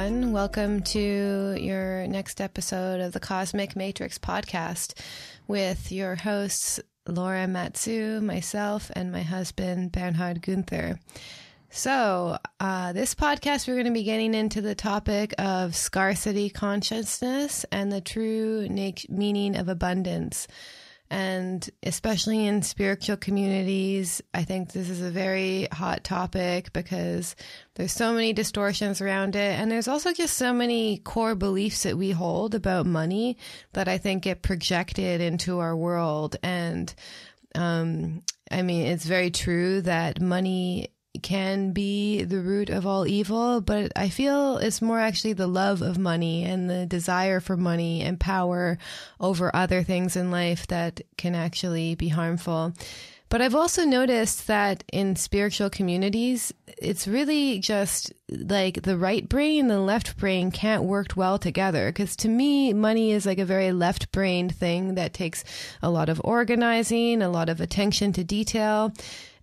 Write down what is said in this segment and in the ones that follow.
everyone. Welcome to your next episode of the Cosmic Matrix podcast with your hosts, Laura Matsue, myself, and my husband, Bernhard Guenther. So, uh, this podcast, we're going to be getting into the topic of scarcity consciousness and the true na- meaning of abundance. And especially in spiritual communities, I think this is a very hot topic because there's so many distortions around it. And there's also just so many core beliefs that we hold about money that I think get projected into our world. And, um, I mean, it's very true that money can be the root of all evil, but I feel it's more actually the love of money and the desire for money and power over other things in life that can actually be harmful. But I've also noticed that in spiritual communities, it's really just like the right brain and the left brain can't work well together. Because to me, money is like a very left brained thing that takes a lot of organizing, a lot of attention to detail.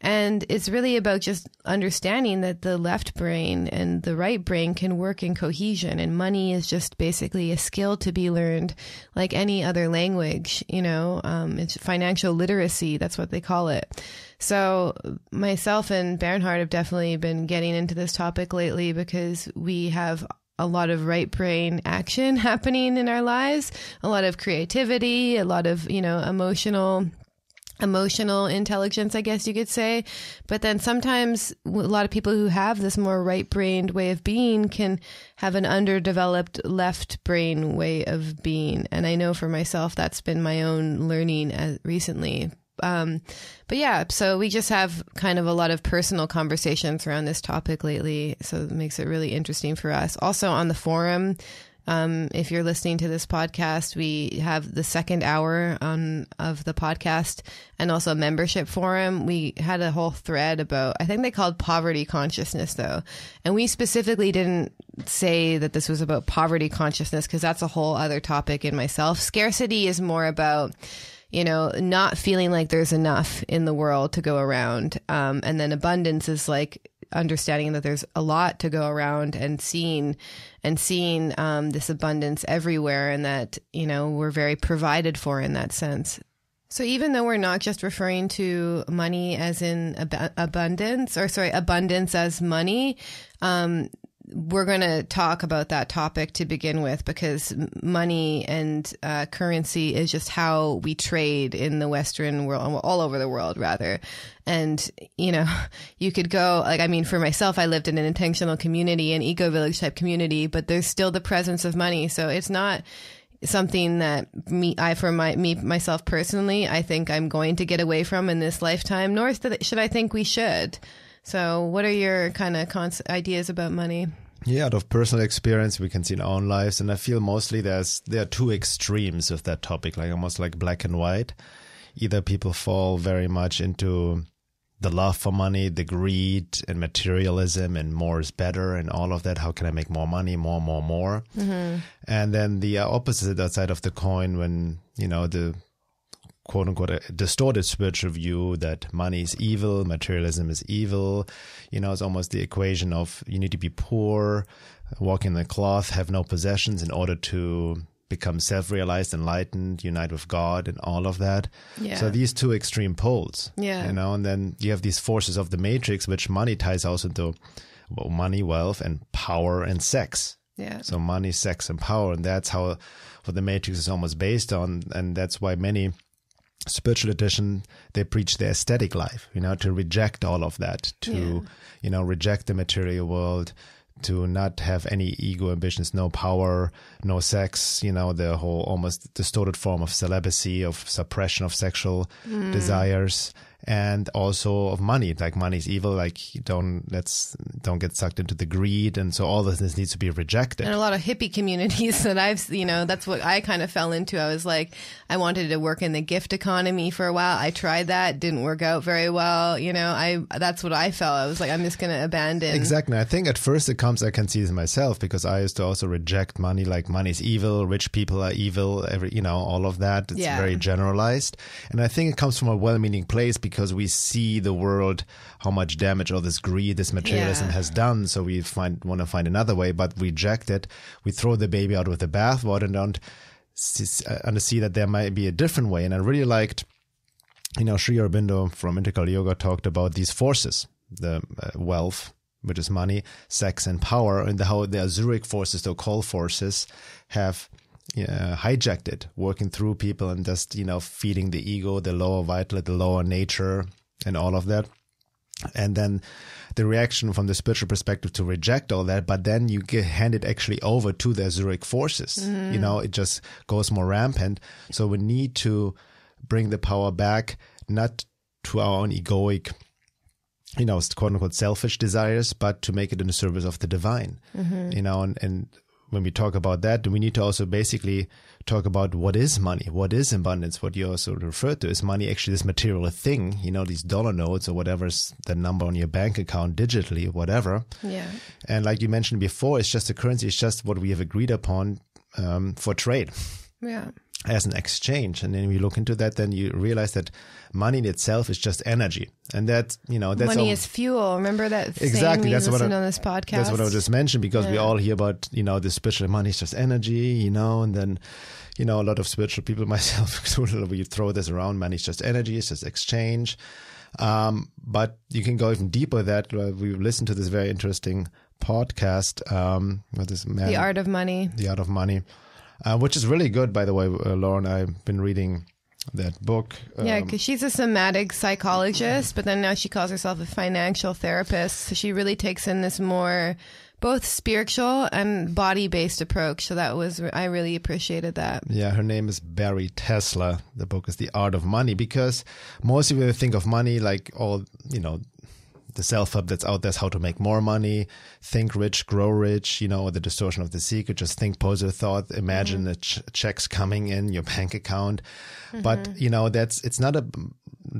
And it's really about just understanding that the left brain and the right brain can work in cohesion. And money is just basically a skill to be learned like any other language, you know, um, it's financial literacy. That's what they call it. So myself and Bernhard have definitely been getting into this topic lately because we have a lot of right brain action happening in our lives, a lot of creativity, a lot of, you know, emotional emotional intelligence, I guess you could say. But then sometimes a lot of people who have this more right brained way of being can have an underdeveloped left brain way of being. And I know for myself, that's been my own learning as recently. Um, but yeah, so we just have kind of a lot of personal conversations around this topic lately. So it makes it really interesting for us. Also on the forum, um, if you're listening to this podcast, we have the second hour on of the podcast and also a membership forum. We had a whole thread about, I think they called poverty consciousness though. And we specifically didn't say that this was about poverty consciousness because that's a whole other topic in myself. Scarcity is more about, you know, not feeling like there's enough in the world to go around. Um, and then abundance is like understanding that there's a lot to go around and seeing and seeing um, this abundance everywhere and that you know we're very provided for in that sense. So even though we're not just referring to money as in ab- abundance or sorry abundance as money um, we're going to talk about that topic to begin with because money and uh, currency is just how we trade in the Western world, all over the world, rather. And, you know, you could go, like, I mean, for myself, I lived in an intentional community, an eco village type community, but there's still the presence of money. So it's not, something that me I for my me myself personally I think I'm going to get away from in this lifetime nor should I think we should so, what are your kind of cons- ideas about money? Yeah, out of personal experience, we can see in our own lives, and I feel mostly there's there are two extremes of that topic, like almost like black and white. Either people fall very much into the love for money, the greed and materialism, and more is better, and all of that. How can I make more money, more, more, more? Mm-hmm. And then the opposite side of the coin, when you know the quote unquote a distorted spiritual view that money is evil, materialism is evil. You know, it's almost the equation of you need to be poor, walk in the cloth, have no possessions in order to become self-realized, enlightened, unite with God and all of that. Yeah. So these two extreme poles. Yeah. You know, and then you have these forces of the matrix, which money ties also into well, money, wealth, and power and sex. Yeah. So money, sex, and power, and that's how what the matrix is almost based on, and that's why many spiritual tradition they preach the ascetic life you know to reject all of that to yeah. you know reject the material world to not have any ego ambitions no power no sex you know the whole almost distorted form of celibacy of suppression of sexual mm. desires and also of money. Like money is evil. Like don't let's don't get sucked into the greed, and so all of this needs to be rejected. And a lot of hippie communities that I've you know that's what I kind of fell into. I was like, I wanted to work in the gift economy for a while. I tried that, didn't work out very well. You know, I that's what I felt. I was like, I'm just going to abandon. Exactly. I think at first it comes. I can see this myself because I used to also reject money. Like money is evil. Rich people are evil. Every you know all of that. It's yeah. very generalized, and I think it comes from a well-meaning place because we see the world, how much damage all this greed, this materialism Yeah. has done. So we find want to find another way, but reject it. We throw the baby out with the bathwater and don't see, uh, see that there might be a different way. And I really liked you know, Sri Aurobindo from Integral Yoga talked about these forces, the uh, wealth, which is money, sex, and power, and how the Asuric forces, the occult forces, have uh, hijacked it, working through people and just, you know, feeding the ego, the lower vital, the lower nature, and all of that. And then the reaction from the spiritual perspective to reject all that, but then you get handed actually over to the Asuric forces. You know, it just goes more rampant. So we need to bring the power back, not to our own egoic, you know, quote unquote selfish desires, but to make it in the service of the divine. You know, and, and when we talk about that, we need to also basically talk about what is money, what is abundance, what you also referred to. Is money actually this material thing, you know, these dollar notes or whatever's the number on your bank account digitally, whatever. Yeah. And like you mentioned before, it's just a currency, it's just what we have agreed upon um, for trade Yeah. As an exchange. And then you look into that, then you realize that money in itself is just energy. And that, you know, that's Money all- is fuel. Remember that Exactly, we that's what I- on this podcast? That's what I was just mentioned because we all hear about, you know, the spiritual money is just energy, you know, and then, you know, a lot of spiritual people, myself, included, we throw this around. Money is just energy, it's just exchange. Um, but you can go even deeper that uh, we listened to this very interesting podcast, um, with this man, The Art of Money. The Art of Money, uh, which is really good, by the way, uh, Lauren. I've been reading that book. Yeah, Um, because she's a somatic psychologist, but then now she calls herself a financial therapist. So she really takes in this more both spiritual and body based approach. So that was, I really appreciated that. Yeah, her name is Bari Tessler. The book is The Art of Money because most of you think of money like all, you know, the self help that's out there is how to make more money, think rich, grow rich, you know, the distortion of the secret, just think positive thought, imagine mm-hmm. the ch- checks coming in your bank account. Mm-hmm. But, you know, that's, it's not a,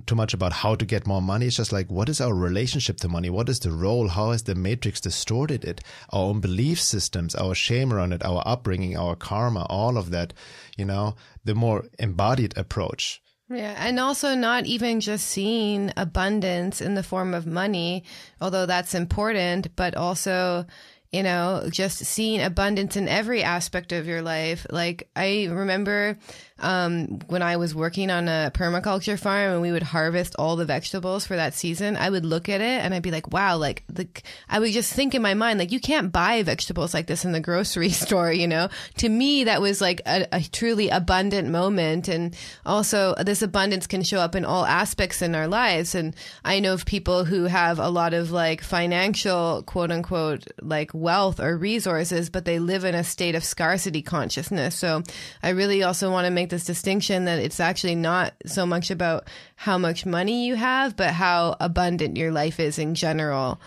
too much about how to get more money. It's just like, what is our relationship to money? What is the role? How has the matrix distorted it? Our own belief systems, our shame around it, our upbringing, our karma, all of that, you know, the more embodied approach. Yeah, and also not even just seeing abundance in the form of money, although that's important, but also, you know, just seeing abundance in every aspect of your life. Like I remember um, when I was working on a permaculture farm and we would harvest all the vegetables for that season, I would look at it and I'd be like, wow, like the, I would just think in my mind, like you can't buy vegetables like this in the grocery store, you know? To me, that was like a, a truly abundant moment. And also this abundance can show up in all aspects in our lives. And I know of people who have a lot of like financial quote unquote like wealth or resources, but they live in a state of scarcity consciousness. So I really also want to make this distinction that it's actually not so much about how much money you have, but how abundant your life is in general.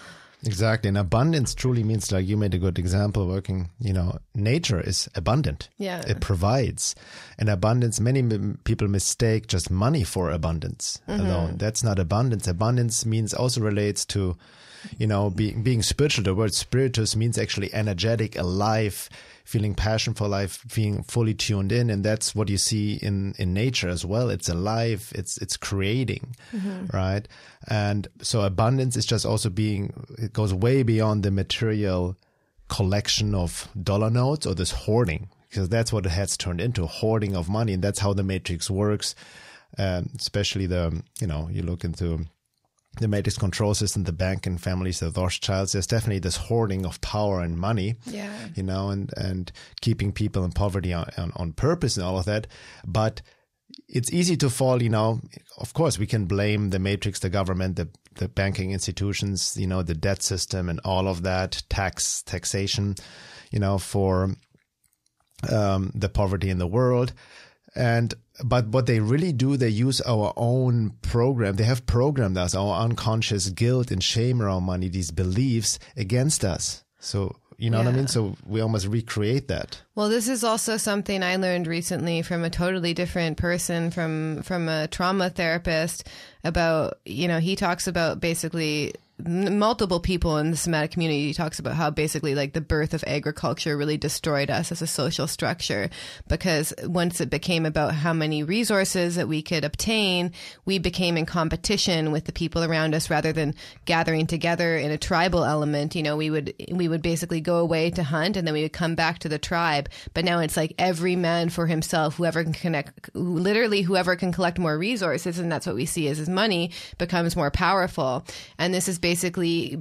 Exactly. And abundance truly means, like you made a good example working, you know, nature is abundant. Yeah. It provides. And abundance, many m- people mistake just money for abundance mm-hmm. alone. That's not abundance. Abundance means also relates to, you know, being, being spiritual. The word spiritus means actually energetic, alive, feeling passion for life, being fully tuned in. And that's what you see in, in nature as well. It's alive. It's, it's creating, right? And so abundance is just also being, it goes way beyond the material collection of dollar notes or this hoarding because that's what it has turned into hoarding of money and that's how the matrix works um, especially the you know you look into the matrix control system the bank and families the Rothschilds there's definitely this hoarding of power and money Yeah. you know and and keeping people in poverty on, on, on purpose and all of that but it's easy to fall, you know, of course we can blame the matrix, the government, the, the banking institutions, you know, the debt system and all of that, tax, taxation, you know, for um, the poverty in the world. And, but what they really do, they use our own program. They have programmed us, our unconscious guilt and shame around money, these beliefs against us. So, you know what I mean? So we almost recreate that. Well, this is also something I learned recently from a totally different person from from a trauma therapist about, you know, he talks about basically multiple people in the somatic community talks about how basically like the birth of agriculture really destroyed us as a social structure because once it became about how many resources that we could obtain, we became in competition with the people around us rather than gathering together in a tribal element. You know, we would we would basically go away to hunt and then we would come back to the tribe. But now it's like every man for himself, whoever can connect, literally whoever can collect more resources, and that's what we see as his money becomes more powerful. And this has basically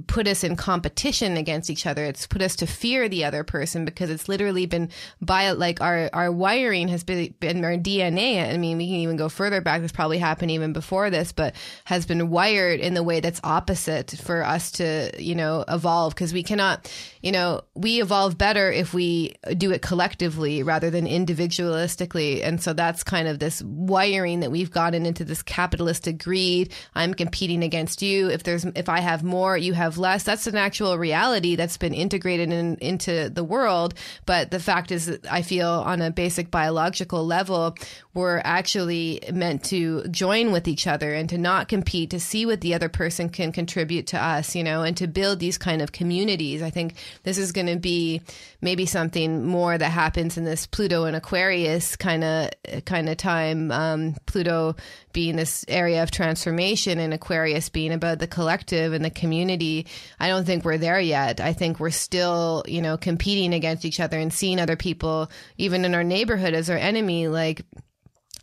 put us in competition against each other. It's put us to fear the other person because it's literally been by like our our wiring has been, been our DNA. I mean, we can even go further back. This probably happened even before this, but has been wired in the way that's opposite for us to you know evolve because we cannot you know we evolve better if we do it collectively rather than individualistically. And so that's kind of this wiring that we've gotten into this capitalistic greed. I'm competing against you. If there's if I have more, you have less. That's an actual reality that's been integrated in, into the world. But the fact is that I feel on a basic biological level, we're actually meant to join with each other and to not compete, to see what the other person can contribute to us, you know, and to build these kind of communities. I think this is going to be maybe something more that happens in this Pluto and Aquarius kind of kind of time. Um, Pluto being this area of transformation and Aquarius being about the collective and the community. I don't think we're there yet. I think we're still, you know, competing against each other and seeing other people, even in our neighborhood, as our enemy. Like,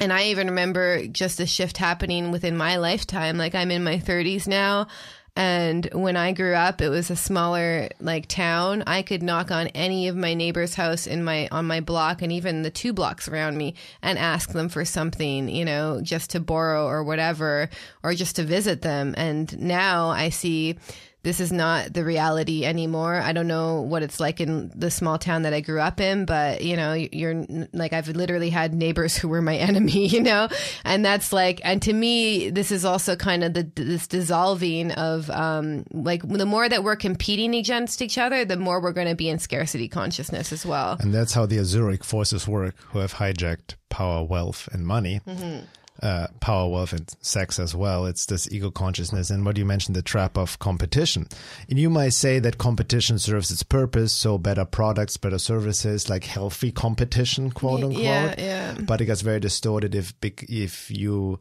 and I even remember just a shift happening within my lifetime. Like, I'm in my 30s now. And when I grew up, it was a smaller like town. I could knock on any of my neighbor's house in my on my block and even the two blocks around me and ask them for something, you know, just to borrow or whatever, or just to visit them. And now I see this is not the reality anymore. I don't know what it's like in the small town that I grew up in, but you know, you're like, I've literally had neighbors who were my enemy, you know, and that's like, and to me, this is also kind of the, this dissolving of, um, like the more that we're competing against each other, the more we're going to be in scarcity consciousness as well. And that's how the Asuric forces work, who have hijacked power, wealth, and money. Mm-hmm uh, power, wealth, and sex as well. It's this ego consciousness. And what you mentioned, the trap of competition. And you might say that competition serves its purpose. So better products, better services, like healthy competition, quote unquote. Yeah, yeah. But it gets very distorted if, if you,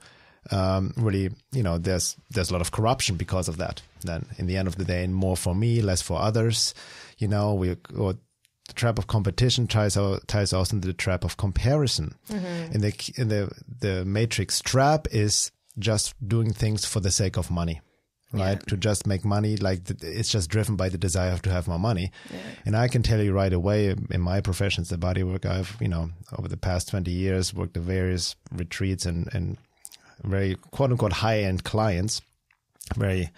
um, really, you know, there's, there's a lot of corruption because of that. Then in the end of the day, more for me, less for others. You know, we, or the trap of competition ties, ties also into the trap of comparison. Mm-hmm. In the in the the matrix trap is just doing things for the sake of money, right? Yeah. To just make money, like it's just driven by the desire to have more money. Yeah. And I can tell you right away, in my profession, the body work, I've you know over the past twenty years worked at various retreats and and very quote unquote high end clients, very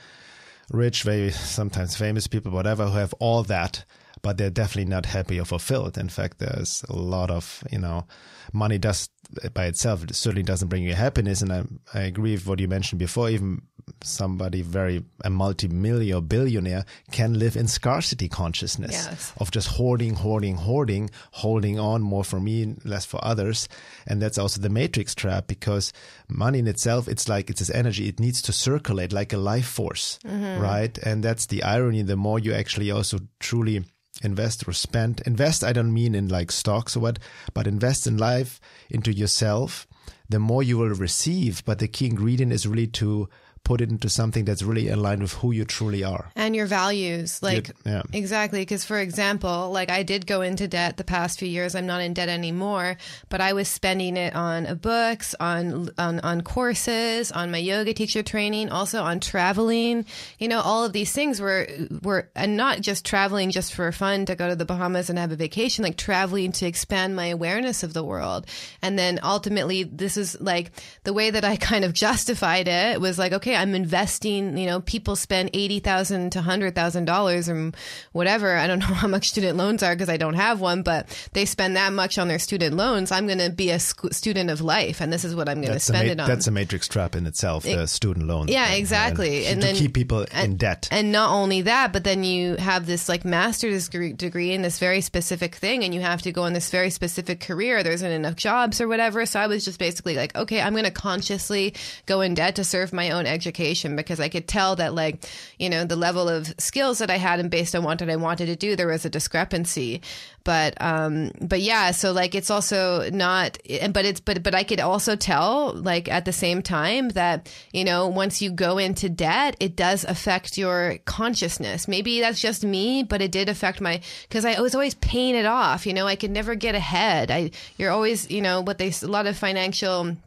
rich, very sometimes famous people, whatever, who have all that but they're definitely not happy or fulfilled. In fact, there's a lot of, you know, money does by itself it certainly doesn't bring you happiness. And I, I agree with what you mentioned before. Even somebody very a multi-millionaire billionaire can live in scarcity consciousness yes. of just hoarding, hoarding, hoarding, holding on more for me, less for others. And that's also the matrix trap because money in itself, it's like it's this energy. It needs to circulate like a life force, mm-hmm. right? And that's the irony. The more you actually also truly invest or spend. Invest i don't mean in like stocks or what but invest in life into yourself. The more you will receive but the key ingredient is really to put it into something that's really aligned with who you truly are. And your values like yeah. exactly. Because for example like i did go into debt the past few years. I'm not in debt anymore but i was spending it on uh, books on on, on courses on my yoga teacher training also on traveling. You know all of these things were were and not just traveling just for fun to go to the bahamas and have a vacation like traveling to expand my awareness of the world. And then ultimately this is like the way that i kind of justified it was like okay I'm investing, you know, people spend 80,000 to $100,000 or whatever. I don't know how much student loans are because I don't have one, but they spend that much on their student loans. I'm going to be a sc- student of life and this is what I'm going to spend ma- it on. That's a matrix trap in itself, it, the student loan. Yeah, thing, exactly. And, and then keep people and, in debt. And not only that, but then you have this like master's degree in this very specific thing and you have to go in this very specific career. There isn't enough jobs or whatever. So I was just basically like, okay, I'm going to consciously go in debt to serve my own education education because I could tell that like, you know, the level of skills that I had and based on what I wanted to do, there was a discrepancy. But um but yeah, so like it's also not but it's but but I could also tell like at the same time that, you know, once you go into debt, it does affect your consciousness. Maybe that's just me, but it did affect my because I was always paying it off, you know, I could never get ahead. I you're always, you know, what they a lot of financial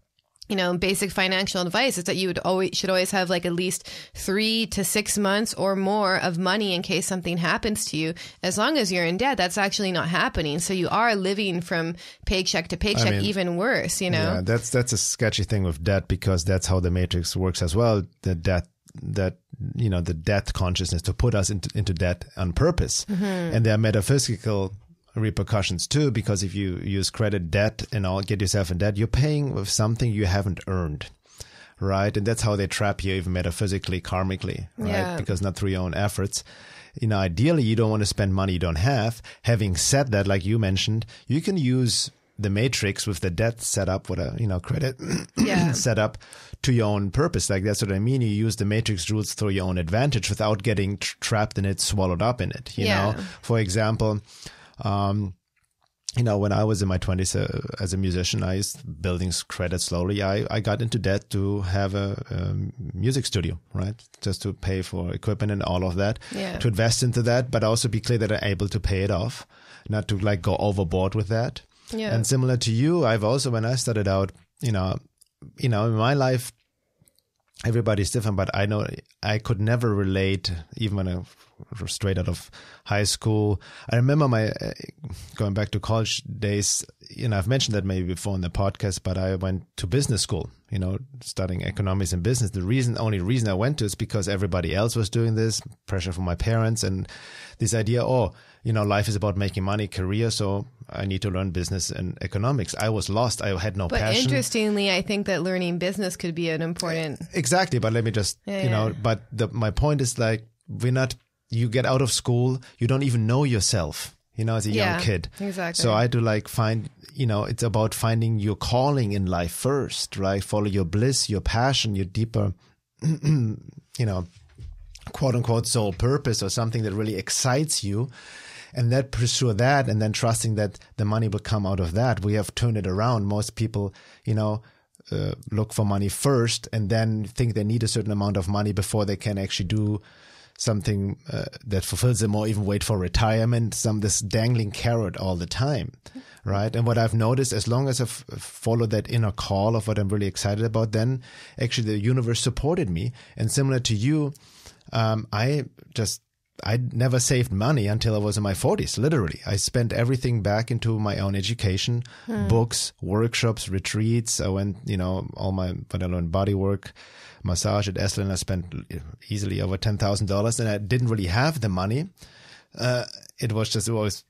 you know, basic financial advice is that you would always should always have like at least three to six months or more of money in case something happens to you. As long as you're in debt, that's actually not happening. So you are living from paycheck to paycheck, I mean, even worse. You know, yeah, that's that's a sketchy thing with debt because that's how the matrix works as well. The debt that you know the debt consciousness to put us into, into debt on purpose, mm-hmm. and there are metaphysical repercussions too because if you use credit debt and all get yourself in debt you're paying with something you haven't earned right? And that's how they trap you even metaphysically karmically right? Yeah. because not through your own efforts. You know ideally you don't want to spend money you don't have. Having said that like you mentioned you can use the matrix with the debt set up with a you know credit yeah. set up to your own purpose. Like that's what i mean. You use the matrix rules to your own advantage without getting trapped in it swallowed up in it you yeah. know? For example um, you know, when I was in my 20s uh, as a musician, I used building credit slowly. I, I got into debt to have a, a, music studio, right? Just to pay for equipment and all of that, yeah. to invest into that, but also be clear that I'm able to pay it off, not to like go overboard with that. Yeah. And similar to you, I've also, when I started out, you know, you know, in my life, everybody's different, but I know I could never relate, even when I straight out of high school. I remember my uh, going back to college days. You know, I've mentioned that maybe before in the podcast, but I went to business school. You know, studying economics and business. The reason, only reason I went to is because everybody else was doing this. Pressure from my parents and this idea. Oh, you know, life is about making money, career. So I need to learn business and economics. I was lost. I had no but passion. interestingly, I think that learning business could be an important. Exactly, but let me just, yeah, you know, yeah. but the, my point is like we're not you get out of school, you don't even know yourself, you know, as a yeah, young kid. Exactly. So I do like find, you know, it's about finding your calling in life first, right? Follow your bliss, your passion, your deeper, you know, quote unquote soul purpose or something that really excites you. And then pursue that and then trusting that the money will come out of that. We have turned it around. Most people, you know, uh, look for money first and then think they need a certain amount of money before they can actually do something uh, that fulfills them or even wait for retirement, some this dangling carrot all the time, right? And what I've noticed, as long as I've followed that inner call of what I'm really excited about, then actually the universe supported me. And similar to you, um, I just I never saved money until I was in my 40s, literally. I spent everything back into my own education, hmm. books, workshops, retreats. I went, you know, all my, what I learned, body work, massage at Esalen. I spent easily over $10,000 and I didn't really have the money. Uh, it was just, it was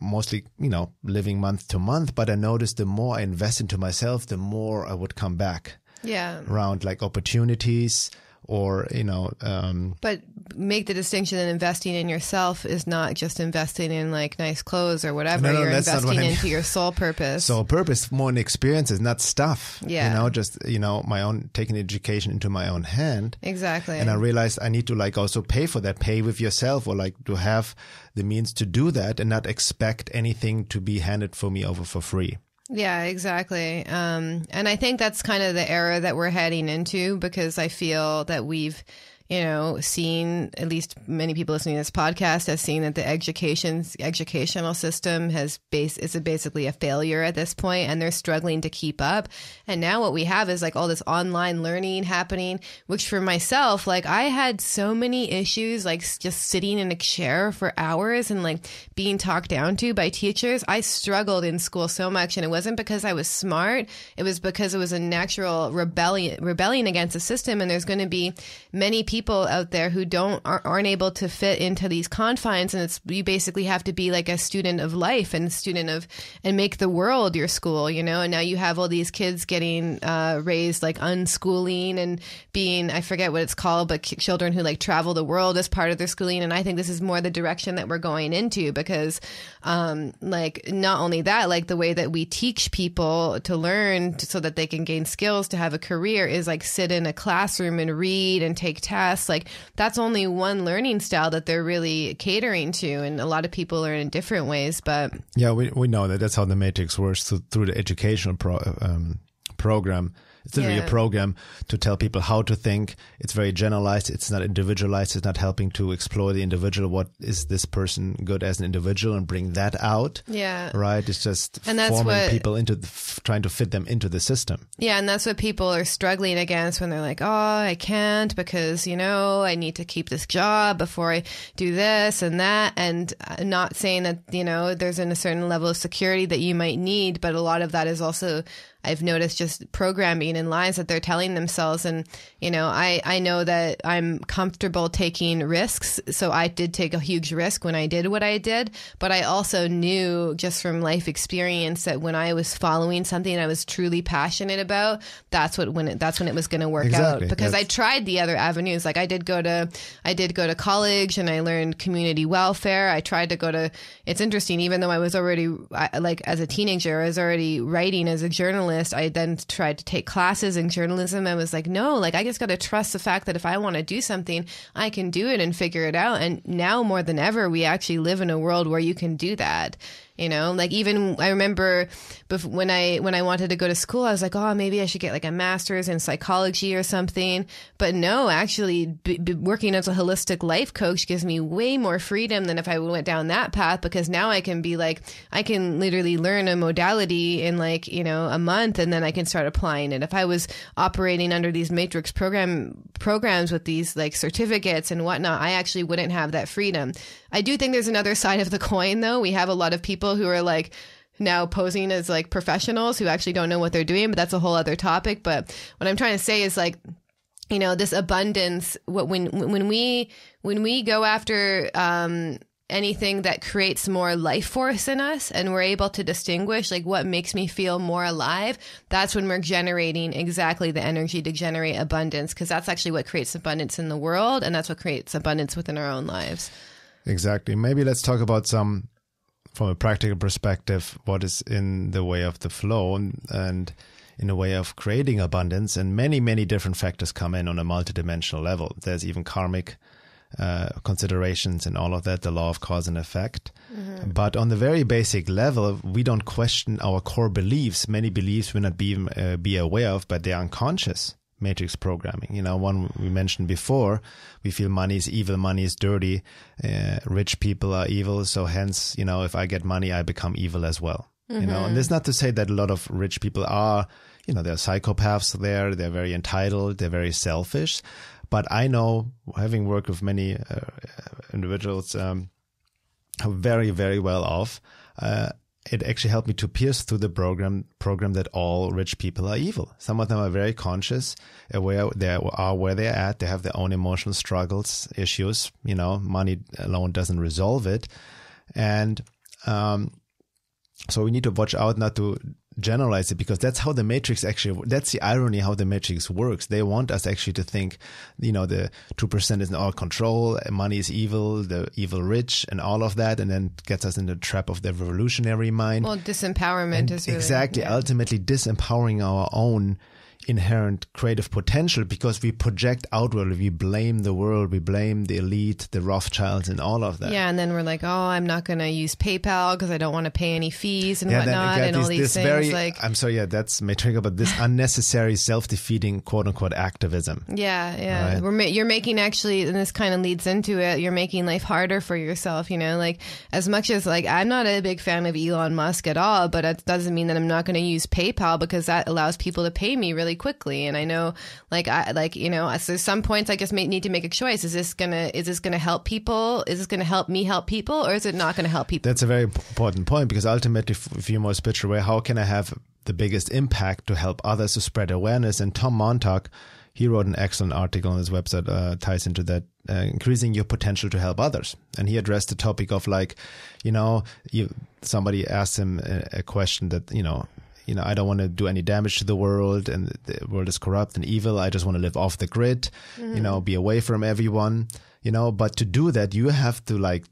mostly, you know, living month to month. But I noticed the more I invest into myself, the more I would come back. Yeah. Around like opportunities, or you know um, but make the distinction that investing in yourself is not just investing in like nice clothes or whatever. No, no, you're investing into your soul purpose. Soul purpose more in experiences not stuff. Yeah. you know just you know my own taking education into my own hand. Exactly. And i realized i need to like also pay for that pay with yourself or like to have the means to do that and not expect anything to be handed for me over for free yeah, exactly. Um, and I think that's kind of the era that we're heading into because I feel that we've you know, seen at least many people listening to this podcast have seen that the education educational system has base is basically a failure at this point, and they're struggling to keep up. And now what we have is like all this online learning happening, which for myself, like I had so many issues, like just sitting in a chair for hours and like being talked down to by teachers. I struggled in school so much, and it wasn't because I was smart; it was because it was a natural rebellion rebellion against the system. And there's going to be many people people out there who don't aren't able to fit into these confines, and it's you basically have to be like a student of life and student of and make the world your school, you know. And now you have all these kids getting uh, raised like unschooling and being I forget what it's called, but children who like travel the world as part of their schooling. And I think this is more the direction that we're going into because, um, like not only that, like the way that we teach people to learn so that they can gain skills to have a career is like sit in a classroom and read and take tests. Like that's only one learning style that they're really catering to, and a lot of people learn in different ways. But yeah, we we know that that's how the matrix works through, through the educational pro, um, program it's literally yeah. a program to tell people how to think. It's very generalized. It's not individualized. It's not helping to explore the individual. What is this person good as an individual and bring that out? Yeah. Right. It's just and that's forming what, people into the, trying to fit them into the system. Yeah. And that's what people are struggling against when they're like, oh, I can't because, you know, I need to keep this job before I do this and that. And uh, not saying that, you know, there's in a certain level of security that you might need, but a lot of that is also I've noticed just programming and lies that they're telling themselves. And, you know, I, I know that I'm comfortable taking risks. So I did take a huge risk when I did what I did. But I also knew just from life experience that when I was following something I was truly passionate about, that's what, when it, that's when it was going to work exactly. out. Because that's... I tried the other avenues. Like I did go to, I did go to college and I learned community welfare. I tried to go to, it's interesting, even though I was already, like as a teenager, I was already writing as a journalist journalist. I then tried to take classes in journalism. I was like, no, like I just got to trust the fact that if I want to do something, I can do it and figure it out. And now more than ever, we actually live in a world where you can do that you know? Like even i remember when i when i wanted to go to school i was like oh maybe i should get like a master's in psychology or something. But no actually b- b- working as a holistic life coach gives me way more freedom than if i went down that path because now i can be like i can literally learn a modality in like you know a month and then i can start applying it. If i was operating under these matrix program programs with these like certificates and whatnot i actually wouldn't have that freedom i do think there's another side of the coin though we have a lot of people who are like now posing as like professionals who actually don't know what they're doing, but that's a whole other topic. But what I'm trying to say is like, you know, this abundance. What when when we when we go after um, anything that creates more life force in us, and we're able to distinguish like what makes me feel more alive, that's when we're generating exactly the energy to generate abundance, because that's actually what creates abundance in the world, and that's what creates abundance within our own lives. Exactly. Maybe let's talk about some from a practical perspective, what is in the way of the flow and, and in a way of creating abundance. And many, many different factors come in on a multidimensional level. There's even karmic uh, considerations and all of that, the law of cause and effect. Mm-hmm. But on the very basic level, we don't question our core beliefs. Many beliefs we not be, uh, be aware of, but they're unconscious matrix programming. You know, one we mentioned before, we feel money is evil, money is dirty, uh, rich people are evil. So hence, you know, if I get money, I become evil as well. Mm-hmm. You know, and mm-hmm. that's not to say that a lot of rich people are, you know, they're psychopaths there. They're very entitled. They're very selfish. But I know, having worked with many uh, individuals, um, very, very well off, uh, it actually helped me to pierce through the program program that all rich people are evil. Some of them are very conscious, aware they are where they're at. They have their own emotional struggles, issues. You know, money alone doesn't resolve it, and um, so we need to watch out not to generalize it because that's how the matrix actually that's the irony how the matrix works they want us actually to think you know the 2% is in our control money is evil the evil rich and all of that and then gets us in the trap of the revolutionary mind well disempowerment and is really, exactly yeah. ultimately disempowering our own inherent creative potential because we project outwardly. We blame the world, we blame the elite, the Rothschilds, and all of that. Yeah, and then we're like, oh, I'm not going to use PayPal because I don't want to pay any fees and yeah, whatnot, and all these things. Very, like, I'm sorry, yeah, that's may trigger, but this unnecessary self-defeating quote unquote activism. Yeah, yeah, right? we're ma- you're making actually, and this kind of leads into it. You're making life harder for yourself. You know, like as much as like I'm not a big fan of Elon Musk at all, but it doesn't mean that I'm not going to use PayPal because that allows people to pay me really really quickly. And I know, like, I like you know, so some points I just may, need to make a choice. Is this gonna is this gonna help people? Is this gonna help me help people, or is it not gonna help people? That's a very important point because ultimately, if you're more spiritual way, how can I have the biggest impact to help others to spread awareness? And Tom Montalk he wrote an excellent article on his website, uh, ties into that, uh, increasing your potential to help others. And he addressed the topic of like, you know, you, somebody asked him a, a question that, you know, you know, I don't want to do any damage to the world and the world is corrupt and evil. I just want to live off the grid, mm-hmm. you know, be away from everyone, you know, but to do that, you have to like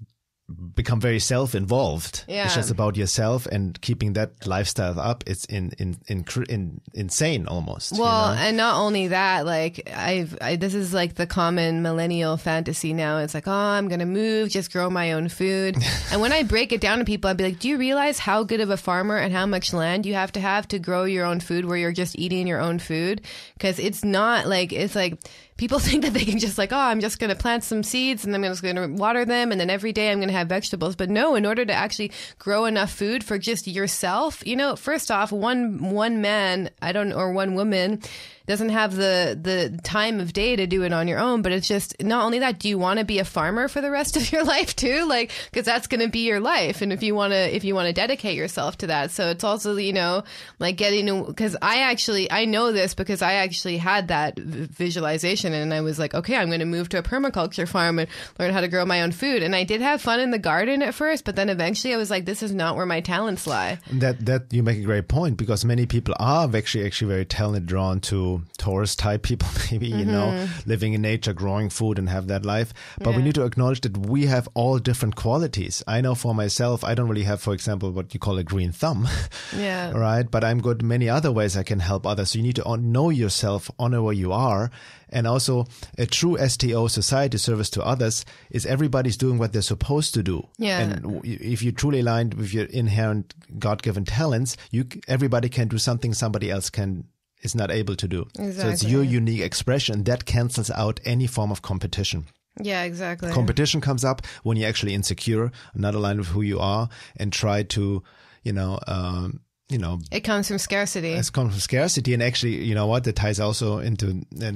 become very self-involved. Yeah. It's just about yourself and keeping that lifestyle up. It's in in in, in insane almost. Well, you know? and not only that, like I've I, this is like the common millennial fantasy now. It's like, oh, I'm gonna move, just grow my own food. and when I break it down to people, I'd be like, do you realize how good of a farmer and how much land you have to have to grow your own food, where you're just eating your own food? Because it's not like it's like people think that they can just like, oh, I'm just going to plant some seeds and then I'm just going to water them and then every day I'm going to have vegetables. But no, in order to actually grow enough food for just yourself, you know, first off, one one man, I don't or one woman doesn't have the the time of day to do it on your own but it's just not only that do you want to be a farmer for the rest of your life too? Like because that's going to be your life. And if you want to if you want to dedicate yourself to that. So it's also you know like getting because i actually i know this because i actually had that visualization and i was like okay i'm going to move to a permaculture farm and learn how to grow my own food. And i did have fun in the garden at first but then eventually i was like this is not where my talents lie. That that you make a great point because many people are actually actually very talented drawn to tourist type people, maybe, you mm-hmm. know, living in nature, growing food and have that life. But yeah. we need to acknowledge that we have all different qualities. I know for myself, I don't really have, for example, what you call a green thumb. Yeah. right. But I'm good many other ways I can help others. So you need to know yourself, honor where you are. And also a true STO society service to others is everybody's doing what they're supposed to do. Yeah. And if you're truly aligned with your inherent God given talents, you, everybody can do something somebody else can is not able to do. Exactly. So it's your unique expression that cancels out any form of competition. Yeah, exactly. Competition comes up when you're actually insecure, not aligned with who you are, and try to, you know, um, you know, it comes from scarcity. It comes from scarcity, and actually, you know what? That ties also into a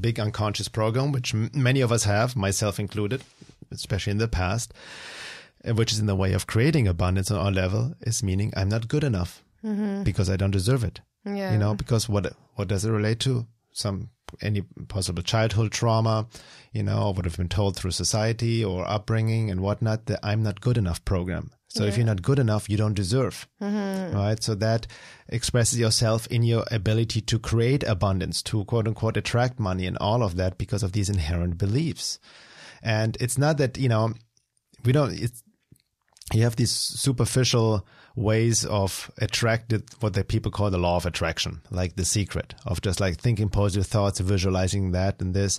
big unconscious program, which many of us have, myself included, especially in the past, which is in the way of creating abundance on our level. Is meaning I'm not good enough mm-hmm. because I don't deserve it. Yeah. You know, because what what does it relate to? Some any possible childhood trauma, you know, what have been told through society or upbringing and whatnot, the I'm not good enough program. So yeah. if you're not good enough, you don't deserve. Mm-hmm. Right. So that expresses yourself in your ability to create abundance, to quote unquote attract money and all of that because of these inherent beliefs. And it's not that, you know, we don't, it's, you have these superficial ways of attracted what the people call the law of attraction, like the secret of just like thinking positive thoughts, visualizing that and this.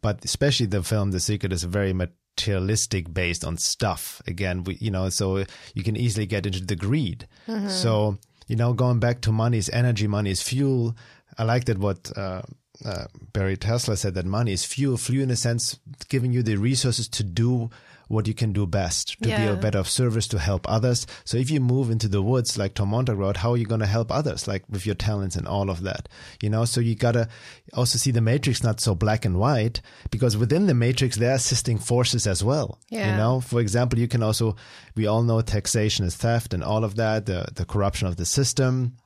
But especially the film The Secret is very materialistic based on stuff. Again, we, you know, so you can easily get into the greed. Mm-hmm. So, you know, going back to money is energy, money is fuel. I like that what, uh, uh, Bari Tessler said that money is fuel, fuel in a sense, giving you the resources to do what you can do best to yeah. be a better of service to help others. So if you move into the woods like Tom Montalk wrote, how are you going to help others like with your talents and all of that? You know, so you got to also see the matrix not so black and white because within the matrix there are assisting forces as well. Yeah. You know, for example, you can also we all know taxation is theft and all of that, the the corruption of the system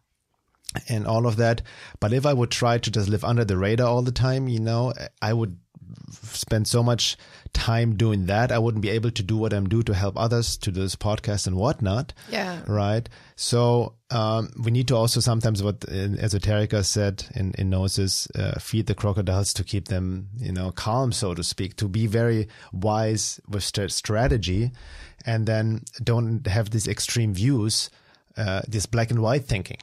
and all of that. But if I would try to just live under the radar all the time, you know, I would spend so much time doing that, I wouldn't be able to do what I'm doing to help others to do this podcast and whatnot. Yeah. Right. So um, we need to also sometimes what Esoterica said in, in Gnosis, uh, feed the crocodiles to keep them, you know, calm, so to speak, to be very wise with st- strategy and then don't have these extreme views, uh, this black and white thinking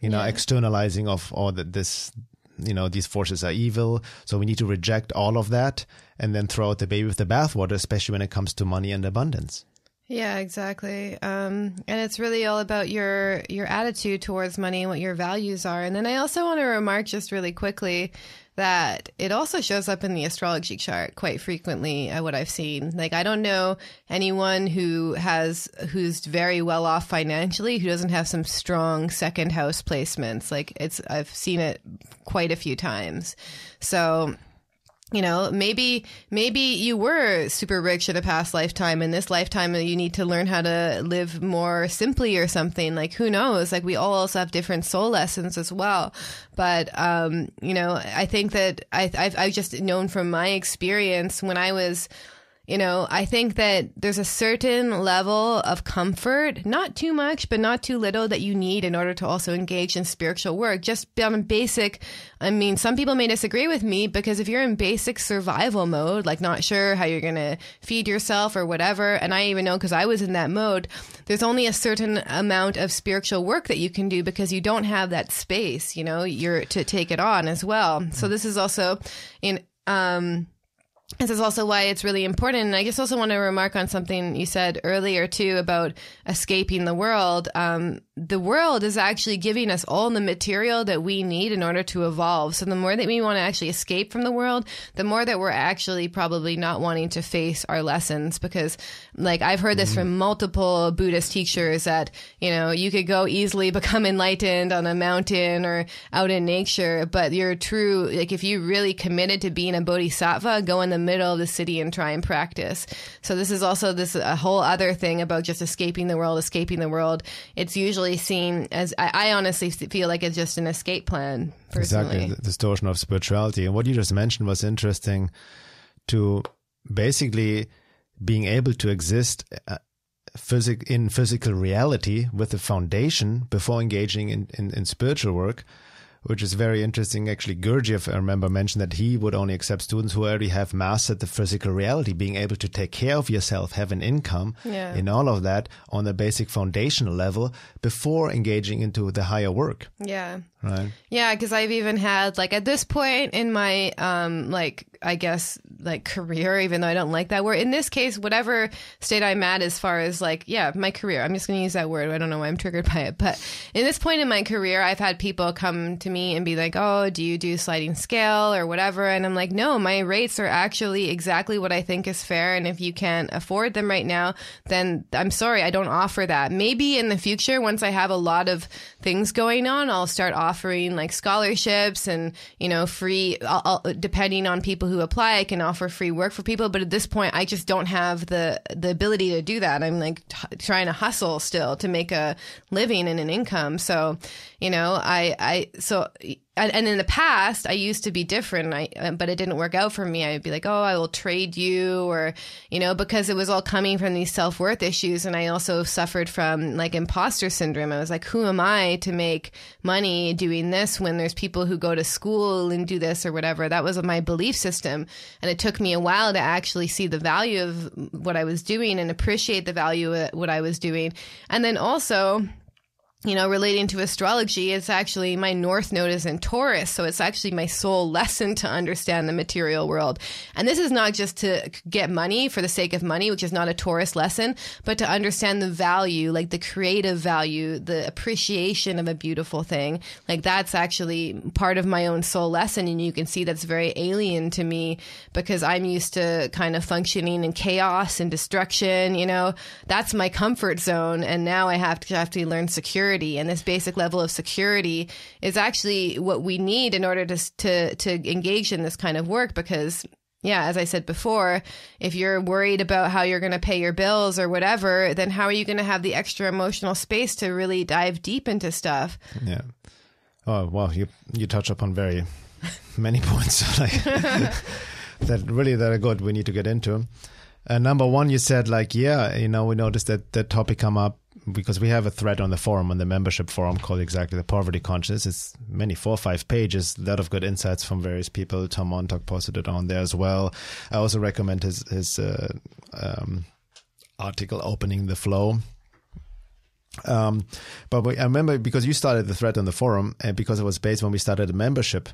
you know, yeah. externalizing of all the, this you know these forces are evil so we need to reject all of that and then throw out the baby with the bathwater especially when it comes to money and abundance yeah exactly um, and it's really all about your your attitude towards money and what your values are and then i also want to remark just really quickly that it also shows up in the astrology chart quite frequently at what I've seen. Like I don't know anyone who has who's very well off financially who doesn't have some strong second house placements. Like it's I've seen it quite a few times. So you know maybe maybe you were super rich in a past lifetime in this lifetime you need to learn how to live more simply or something. Like who knows? Like we all also have different soul lessons as well. But um you know i think that i i've, I've just known from my experience when i was you know, I think that there's a certain level of comfort, not too much, but not too little, that you need in order to also engage in spiritual work. Just on basic, I mean, some people may disagree with me because if you're in basic survival mode, like not sure how you're going to feed yourself or whatever, and I even know because I was in that mode, there's only a certain amount of spiritual work that you can do because you don't have that space, you know, you're to take it on as well. So this is also in, um, this is also why it's really important. And I just also want to remark on something you said earlier too about escaping the world. Um, the world is actually giving us all the material that we need in order to evolve. So the more that we want to actually escape from the world, the more that we're actually probably not wanting to face our lessons because like I've heard this mm-hmm. from multiple Buddhist teachers that, you know, you could go easily become enlightened on a mountain or out in nature, but you're true. Like if you really committed to being a bodhisattva, go in the middle of the city and try and practice. So this is also this a whole other thing about just escaping the world, escaping the world. It's usually seen as I, I, honestly feel like it's just an escape plan. Personally. Exactly, the distortion of spirituality. And what you just mentioned was interesting. To basically being able to exist uh, physic in physical reality with a foundation before engaging in, in, in spiritual work which is very interesting. Actually, Gurdjieff, I remember, mentioned that he would only accept students who already have mastered the physical reality, being able to take care of yourself, have an income, yeah. in all of that on a basic foundational level before engaging into the higher work. Yeah. Right. Yeah, because I've even had like at this point in my um like I guess like career, even though I don't like that word. In this case, whatever state I'm at as far as like, yeah, my career. I'm just gonna use that word. I don't know why I'm triggered by it. But in this point in my career, I've had people come to me and be like, Oh, do you do sliding scale or whatever? And I'm like, No, my rates are actually exactly what I think is fair. And if you can't afford them right now, then I'm sorry, I don't offer that. Maybe in the future, once I have a lot of things going on, I'll start offering like scholarships and, you know, free, I'll, I'll, depending on people who apply, I can offer free work for people. But at this point, I just don't have the, the ability to do that. I'm like t- trying to hustle still to make a living and an income. So, you know, I, I, so and, in the past, I used to be different, I, but it didn't work out for me. I'd be like, oh, I will trade you, or, you know, because it was all coming from these self worth issues. And I also suffered from like imposter syndrome. I was like, who am I to make money doing this when there's people who go to school and do this or whatever? That was my belief system. And it took me a while to actually see the value of what I was doing and appreciate the value of what I was doing. And then also, you know, relating to astrology, it's actually my North Node is in Taurus. So it's actually my soul lesson to understand the material world. And this is not just to get money for the sake of money, which is not a Taurus lesson, but to understand the value, like the creative value, the appreciation of a beautiful thing. Like that's actually part of my own soul lesson. And you can see that's very alien to me because I'm used to kind of functioning in chaos and destruction. You know, that's my comfort zone. And now I have to have to learn security security and this basic level of security is actually what we need in order to to to engage in this kind of work because yeah, as I said before, if you're worried about how you're going to pay your bills or whatever, then how are you going to have the extra emotional space to really dive deep into stuff? Yeah. Oh, well, you you touch upon very many points like, that really that are good. We need to get into. Uh, number one, you said like, yeah, you know, we noticed that that topic come up because we have a thread on the forum on the membership forum called exactly the poverty conscious. It's many four or five pages a lot of good insights from various people. Tom Montalk posted it on there as well. I also recommend his his uh, um, article opening the flow. Um, but we, I remember because you started the thread on the forum, and because it was based when we started a membership,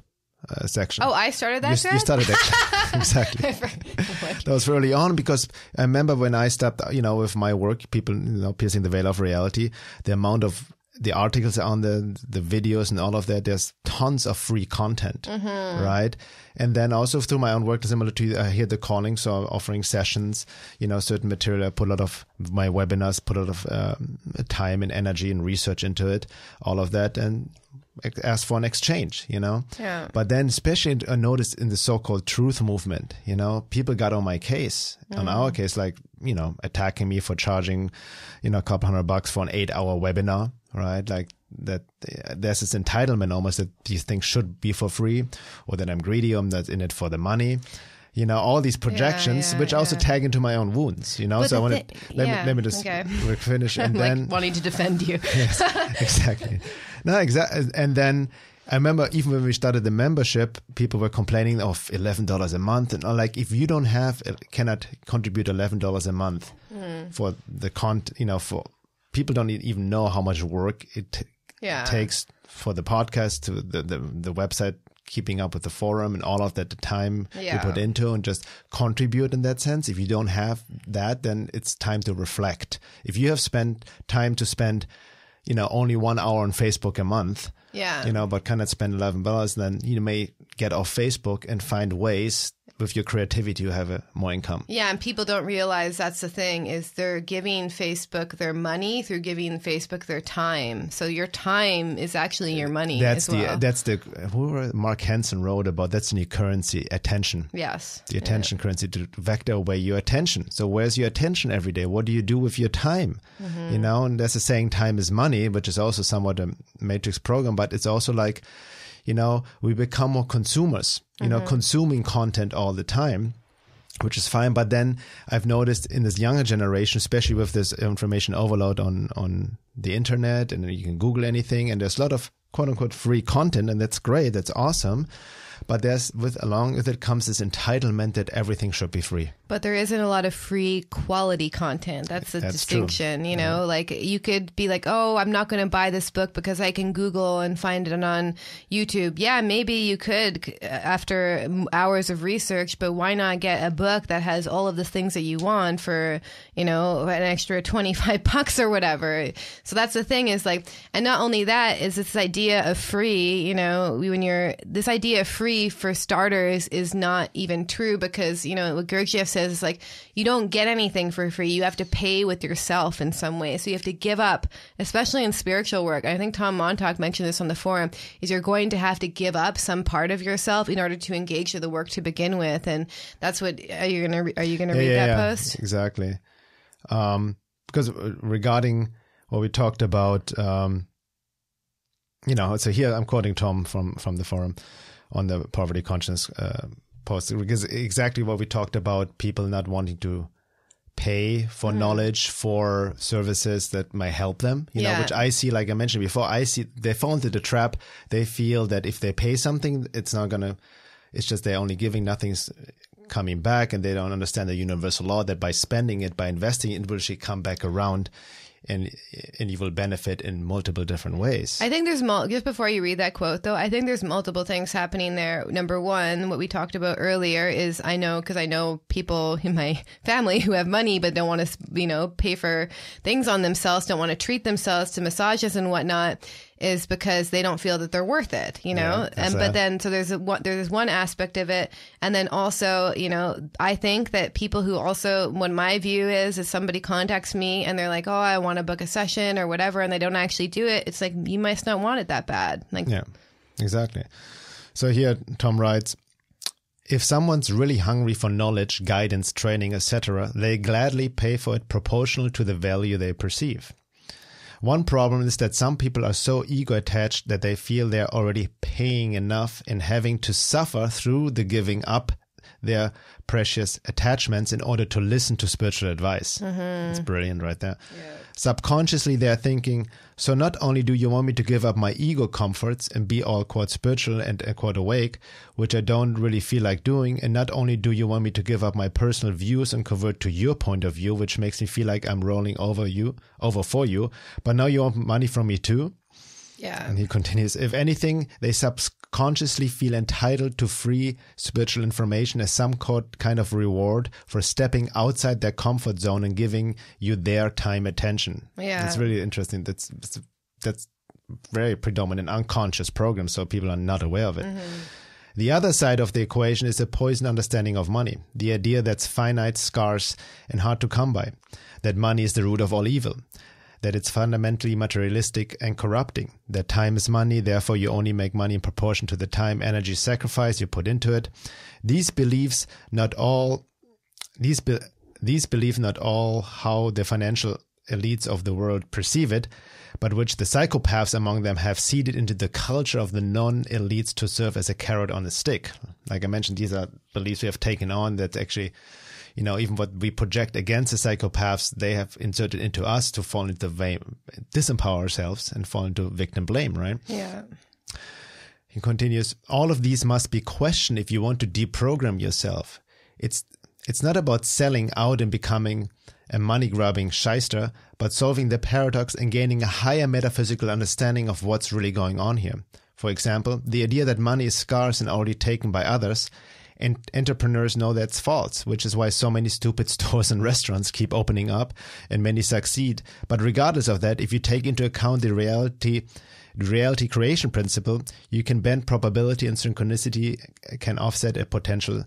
uh, section. Oh, I started that. You, you started that exactly. that was early on because I remember when I stepped, you know, with my work, people, you know, piercing the veil of reality, the amount of the articles on the the videos and all of that. There's tons of free content, mm-hmm. right? And then also through my own work, similar to I hear the calling, so offering sessions, you know, certain material. I put a lot of my webinars, put a lot of um, time and energy and research into it, all of that, and ask for an exchange, you know? Yeah. But then, especially I noticed in the so-called truth movement, you know, people got on my case, on our case, like, you know, attacking me for charging, you know, a couple hundred bucks for an eight hour webinar, right? Like that uh, there's this entitlement almost that these things should be for free or that I'm greedy or I'm that's in it for the money. You know, all these projections, yeah, which also tag into my own wounds, you know? But so I want to, let, yeah, me, let me just okay. finish and I'm then like wanting to defend you. yes, exactly. No, exactly. And then I remember even when we started the membership, people were complaining of eleven dollars a month, and I'm like, if you don't have, cannot contribute eleven dollars a month Hmm. for the con, you know, for people don't even know how much work it t- Yeah. takes for the podcast to the, the the website keeping up with the forum and all of that the time Yeah. you put into and just contribute in that sense if you don't have that then it's time to reflect if you have spent time to spend you know only one hour on facebook a month Yeah. you know but cannot spend 11 dollars then you may get off facebook and find ways with your creativity you have a more income Yeah, and people don't realize that's the thing is they're giving Facebook their money through giving Facebook their time. So your time is actually your money that's as the well. that's the who mark henson wrote about that's the new currency attention yes. the attention currency to vector away your attention. So where's your attention every day? What do you do with your time? Mm-hmm. You know, and there's a saying time is money, which is also somewhat a matrix program, but it's also like, you know, we become more consumers, you know, mm-hmm. consuming content all the time. Which is fine, but then I've noticed in this younger generation, especially with this information overload on on the internet, and you can Google anything, and there's a lot of quote unquote free content, and that's great, that's awesome. But there's with along with it comes this entitlement that everything should be free. But there isn't a lot of free quality content. That's the That's true. distinction, you know? Like you could be like, "Oh, I'm not going to buy this book because I can Google and find it on YouTube." Yeah, maybe you could uh, after hours of research, but why not get a book that has all of the things that you want for, you know, an extra 25 bucks or whatever. So that's the thing is like and not only that is this idea of free, you know, when you're this idea of free for starters is not even true because, you know, what Gurdjieff says is like you don't get anything for free. You have to pay with yourself in some way. So you have to give up, especially in spiritual work. I think Tom Montalk mentioned this on the forum, is you're going to have to give up some part of yourself in order to engage with the work to begin with. And that's what are you gonna re- are you gonna read that post? Exactly. Um, because regarding what we talked about, um, you know, so here I'm quoting Tom from from the forum on the poverty conscious uh, post. Because exactly what we talked about people not wanting to pay for Mm-hmm. knowledge for services that might help them you know which i see like i mentioned before i see they fall into the trap. They feel that if they pay something it's not gonna it's just they're only giving nothing's coming back and they don't understand the universal law that by spending it by investing it will actually come back around and and you will benefit in multiple different ways I think there's mul- just before you read that quote though, I think there's multiple things happening there. Number one, what we talked about earlier is I know because I know people in my family who have money but don't want to, you know, pay for things on themselves, don't want to treat themselves to massages and whatnot, is because they don't feel that they're worth it, you know. Yeah, and but then so there's a, one, there's one aspect of it, and then also, you know, I think that people who also, what my view is, if somebody contacts me and they're like, oh, I want to book a session or whatever, and they don't actually do it, it's like you must not want it that bad. Like, Yeah, exactly. So here Tom writes, if someone's really hungry for knowledge, guidance, training, etc., they gladly pay for it proportional to the value they perceive. One problem is that some people are so ego attached that they feel they're already paying enough and having to suffer through the giving up their precious attachments in order to listen to spiritual advice. It's brilliant right there. Subconsciously, they're thinking, so not only do you want me to give up my ego comforts and be all quote spiritual and uh, quote awake, which I don't really feel like doing, and not only do you want me to give up my personal views and convert to your point of view, which makes me feel like I'm rolling over you, over for you, but now you want money from me too? yeah, And he continues, if anything, they subconsciously feel entitled to free spiritual information as some kind of reward for stepping outside their comfort zone and giving you their time attention. Yeah. It's really interesting. That's, that's very predominant unconscious program, so people are not aware of it. Mm-hmm. The other side of the equation is a poison understanding of money, the idea that's finite, scarce, and hard to come by, that money is the root of all evil. That it's fundamentally materialistic and corrupting. That time is money, therefore you only make money in proportion to the time, energy, sacrifice you put into it. These beliefs not all these be, these believe not all how the financial elites of the world perceive it, but which the psychopaths among them have seeded into the culture of the non-elites to serve as a carrot on a stick. Like I mentioned, these are beliefs we have taken on that actually, you know, even what we project against the psychopaths, they have inserted into us to fall into the disempower ourselves and fall into victim blame, right? Yeah. He continues, all of these must be questioned if you want to deprogram yourself. It's it's not about selling out and becoming a money grubbing shyster, but solving the paradox and gaining a higher metaphysical understanding of what's really going on here. For example, the idea that money is scarce and already taken by others, and entrepreneurs know that's false, which is why so many stupid stores and restaurants keep opening up and many succeed. But regardless of that, if you take into account the reality, reality creation principle, you can bend probability and synchronicity uh, can offset a potential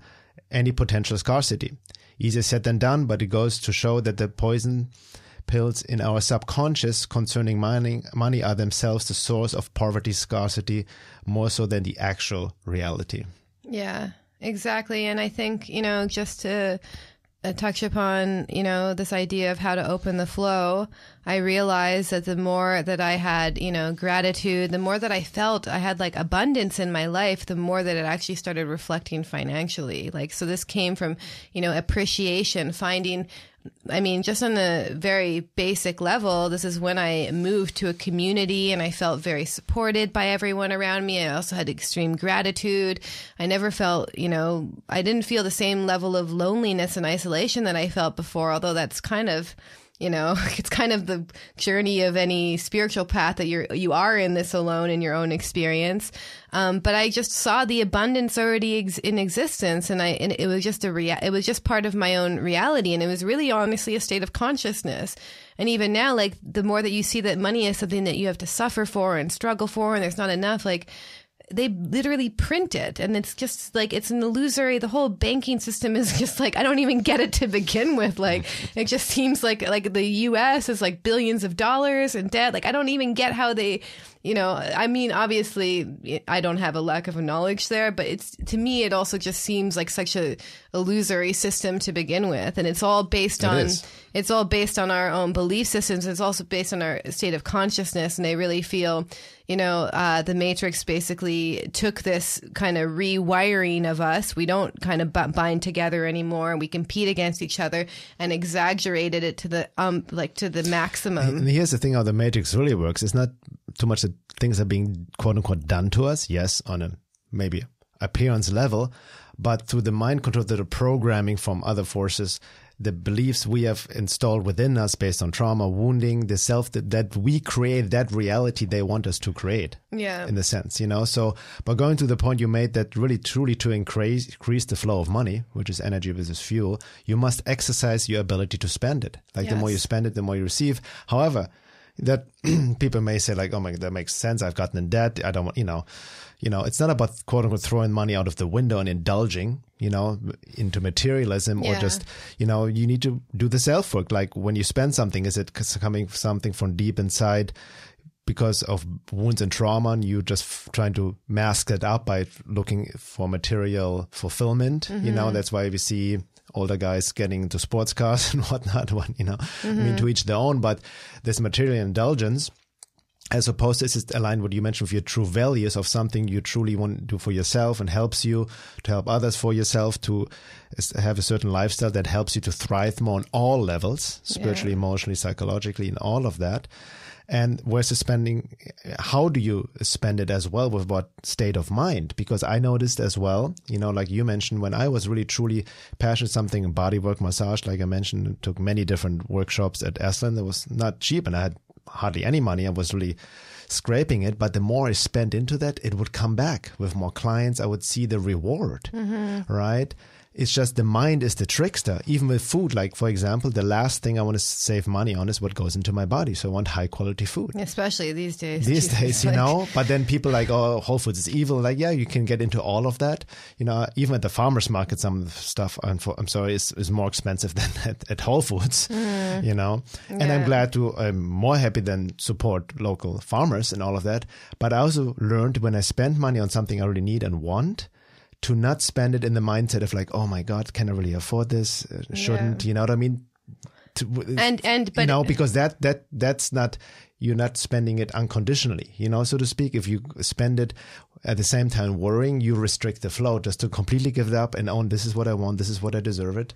any potential scarcity. Easier said than done, but it goes to show that the poison pills in our subconscious concerning money, money are themselves the source of poverty, scarcity, more so than the actual reality. Yeah, exactly. And I think, you know, just to uh, touch upon, you know, this idea of how to open the flow, I realized that the more that I had, you know, gratitude, the more that I felt I had like abundance in my life, the more that it actually started reflecting financially. Like, so this came from, you know, appreciation, finding I mean, just on a very basic level, this is when I moved to a community and I felt very supported by everyone around me. I also had extreme gratitude. I never felt, you know, I didn't feel the same level of loneliness and isolation that I felt before, although that's kind of you know it's kind of the journey of any spiritual path that you're you are in this alone in your own experience. Um, but i just saw the abundance already ex- in existence and i and it was just a rea- it was just part of my own reality and it was really honestly a state of consciousness. And even now like the more that you see that money is something that you have to suffer for and struggle for and there's not enough like they literally print it and it's just like it's an illusory the whole banking system is just like i don't even get it to begin with. Like it just seems like like the us is like billions of dollars in debt. Like i don't even get how they you know i mean obviously i don't have a lack of knowledge there but it's to me it also just seems like such a illusory system to begin with. And it's all based It on is. it's all based on our own belief systems. It's also based on our state of consciousness. And I really feel you know uh, the matrix basically took this kind of rewiring of us. We don't kind of b- bind together anymore. We compete against each other and exaggerated it to the um like to the maximum. And here's the thing how the matrix really works. It's not too much that things are being quote unquote done to us. Yes, on a maybe appearance level, but through the mind control, through the programming from other forces, the beliefs we have installed within us based on trauma, wounding, the self that, that we create that reality they want us to create. yeah in the sense, you know. So, but going to the point you made that really truly to increase increase the flow of money, which is energy versus fuel, you must exercise your ability to spend it. Like the more you spend it, the more you receive. However, that people may say like, oh my, that makes sense. I've gotten in debt. I don't want, you know, you know, it's not about quote unquote throwing money out of the window and indulging, you know, into materialism or just, you know, you need to do the self work. Like when you spend something, is it coming something from deep inside? because of wounds and trauma and you just f- trying to mask it up by looking for material fulfillment you know mm-hmm. that's why we see older guys getting into sports cars and whatnot when you know i mean mm-hmm. to each their own but this material indulgence as opposed to this is aligned with what you mentioned with your true values of something you truly want to do for yourself and helps you to help others for yourself to have a certain lifestyle that helps you to thrive more on all levels spiritually emotionally psychologically and all of that and where's the spending how do you spend it as well with what state of mind? Because i noticed as well you know like you mentioned when i was really truly passionate something in body work massage like i mentioned took many different workshops at Esalen that was not cheap and i had hardly any money. I was really scraping it. But the more i spent into that it would come back with more clients. I would see the reward mm-hmm. right it's just the mind is the trickster. Even with food, like for example, the last thing I want to save money on is what goes into my body. So I want high quality food. Especially these days. These Jesus, days, you like- know. But then people like, oh, Whole Foods is evil. Like, yeah, you can get into all of that. You know, even at the farmers market, some of the stuff, I'm, for, I'm sorry, is, is more expensive than at, at Whole Foods. Mm. You know, and I'm glad to. I'm more happy than support local farmers and all of that. But I also learned when I spend money on something I really need and want. To not spend it in the mindset of like, oh my God, can I really afford this? Uh, Shouldn't you know what I mean? To, And and but you know because that that that's not you're not spending it unconditionally you know so to speak if you spend it at the same time worrying you restrict the flow just to completely give it up and own this is what i want this is what i deserve it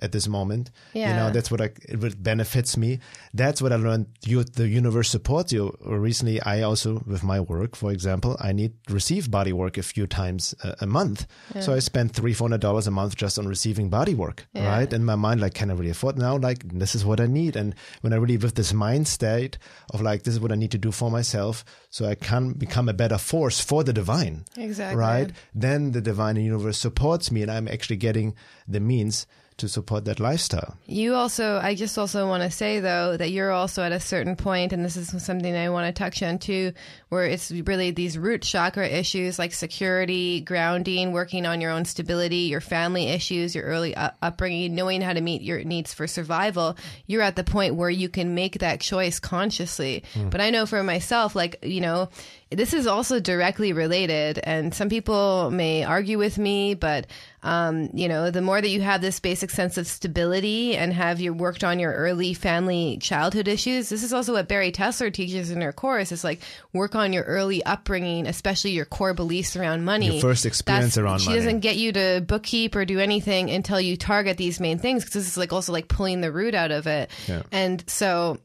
at this moment. Yeah. you know that's what I, it would- benefits me. That's what i learned. You the universe supports you. Recently i also with my work for example i need receive body work a few times a, a month. So i spend three four hundred dollars a month just on receiving body work Yeah. right? In my mind like can i really afford now? Like this is what i need. And when i really with this mind state of like this is what i need to do for myself so i can become a better force for the divine Exactly. right? Then the divine universe supports me and i'm actually getting the means to support that lifestyle You also, I just also want to say though that you're also at a certain point, and this is something I want to touch on too, where it's really these root chakra issues like security, grounding, working on your own stability, your family issues, your early upbringing, knowing how to meet your needs for survival. You're at the point where you can make that choice consciously. Mm. But I know for myself, like, you know, this is also directly related, and some people may argue with me, but um, you know, the more that you have this basic sense of stability and have you worked on your early family childhood issues, this is also what Bari Tessler teaches in her course. It's like work on your early upbringing, especially your core beliefs around money. Your first experience That's- around she money. doesn't get you to bookkeep or do anything until you target these main things because this is like also like pulling the root out of it. Yeah. And so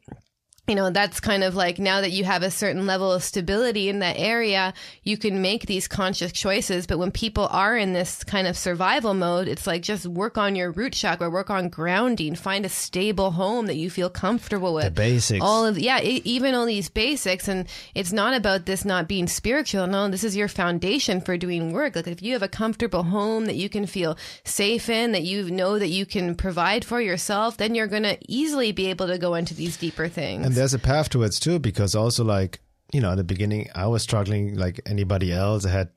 you know that's kind of like now that you have a certain level of stability in that area you can make these conscious choices. But when people are in this kind of survival mode it's like just work on your root chakra work on grounding find a stable home that you feel comfortable with. the basics. All of yeah e- even all these basics. And it's not about this not being spiritual. No this is your foundation for doing work. Like if you have a comfortable home that you can feel safe in that you know that you can provide for yourself then you're going to easily be able to go into these deeper things. And there's a path towards too, because also like you know, at the beginning, I was struggling like anybody else. I had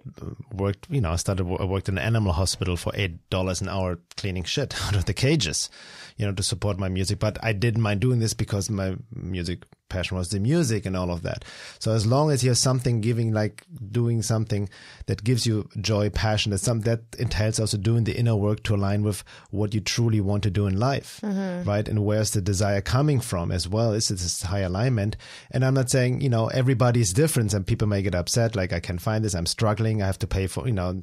worked, you know, I started I worked in an animal hospital for eight dollars an hour cleaning shit out of the cages, you know, to support my music. But I didn't mind doing this because my music passion was the music and all of that. So as long as you have something giving, like doing something that gives you joy, passion, that some that entails also doing the inner work to align with what you truly want to do in life, mm-hmm. right? And where's the desire coming from as well? Is it this high alignment? And I'm not saying you know everybody's different, and people may get upset. Like I can't find this, I'm struggling, I have to pay for you know,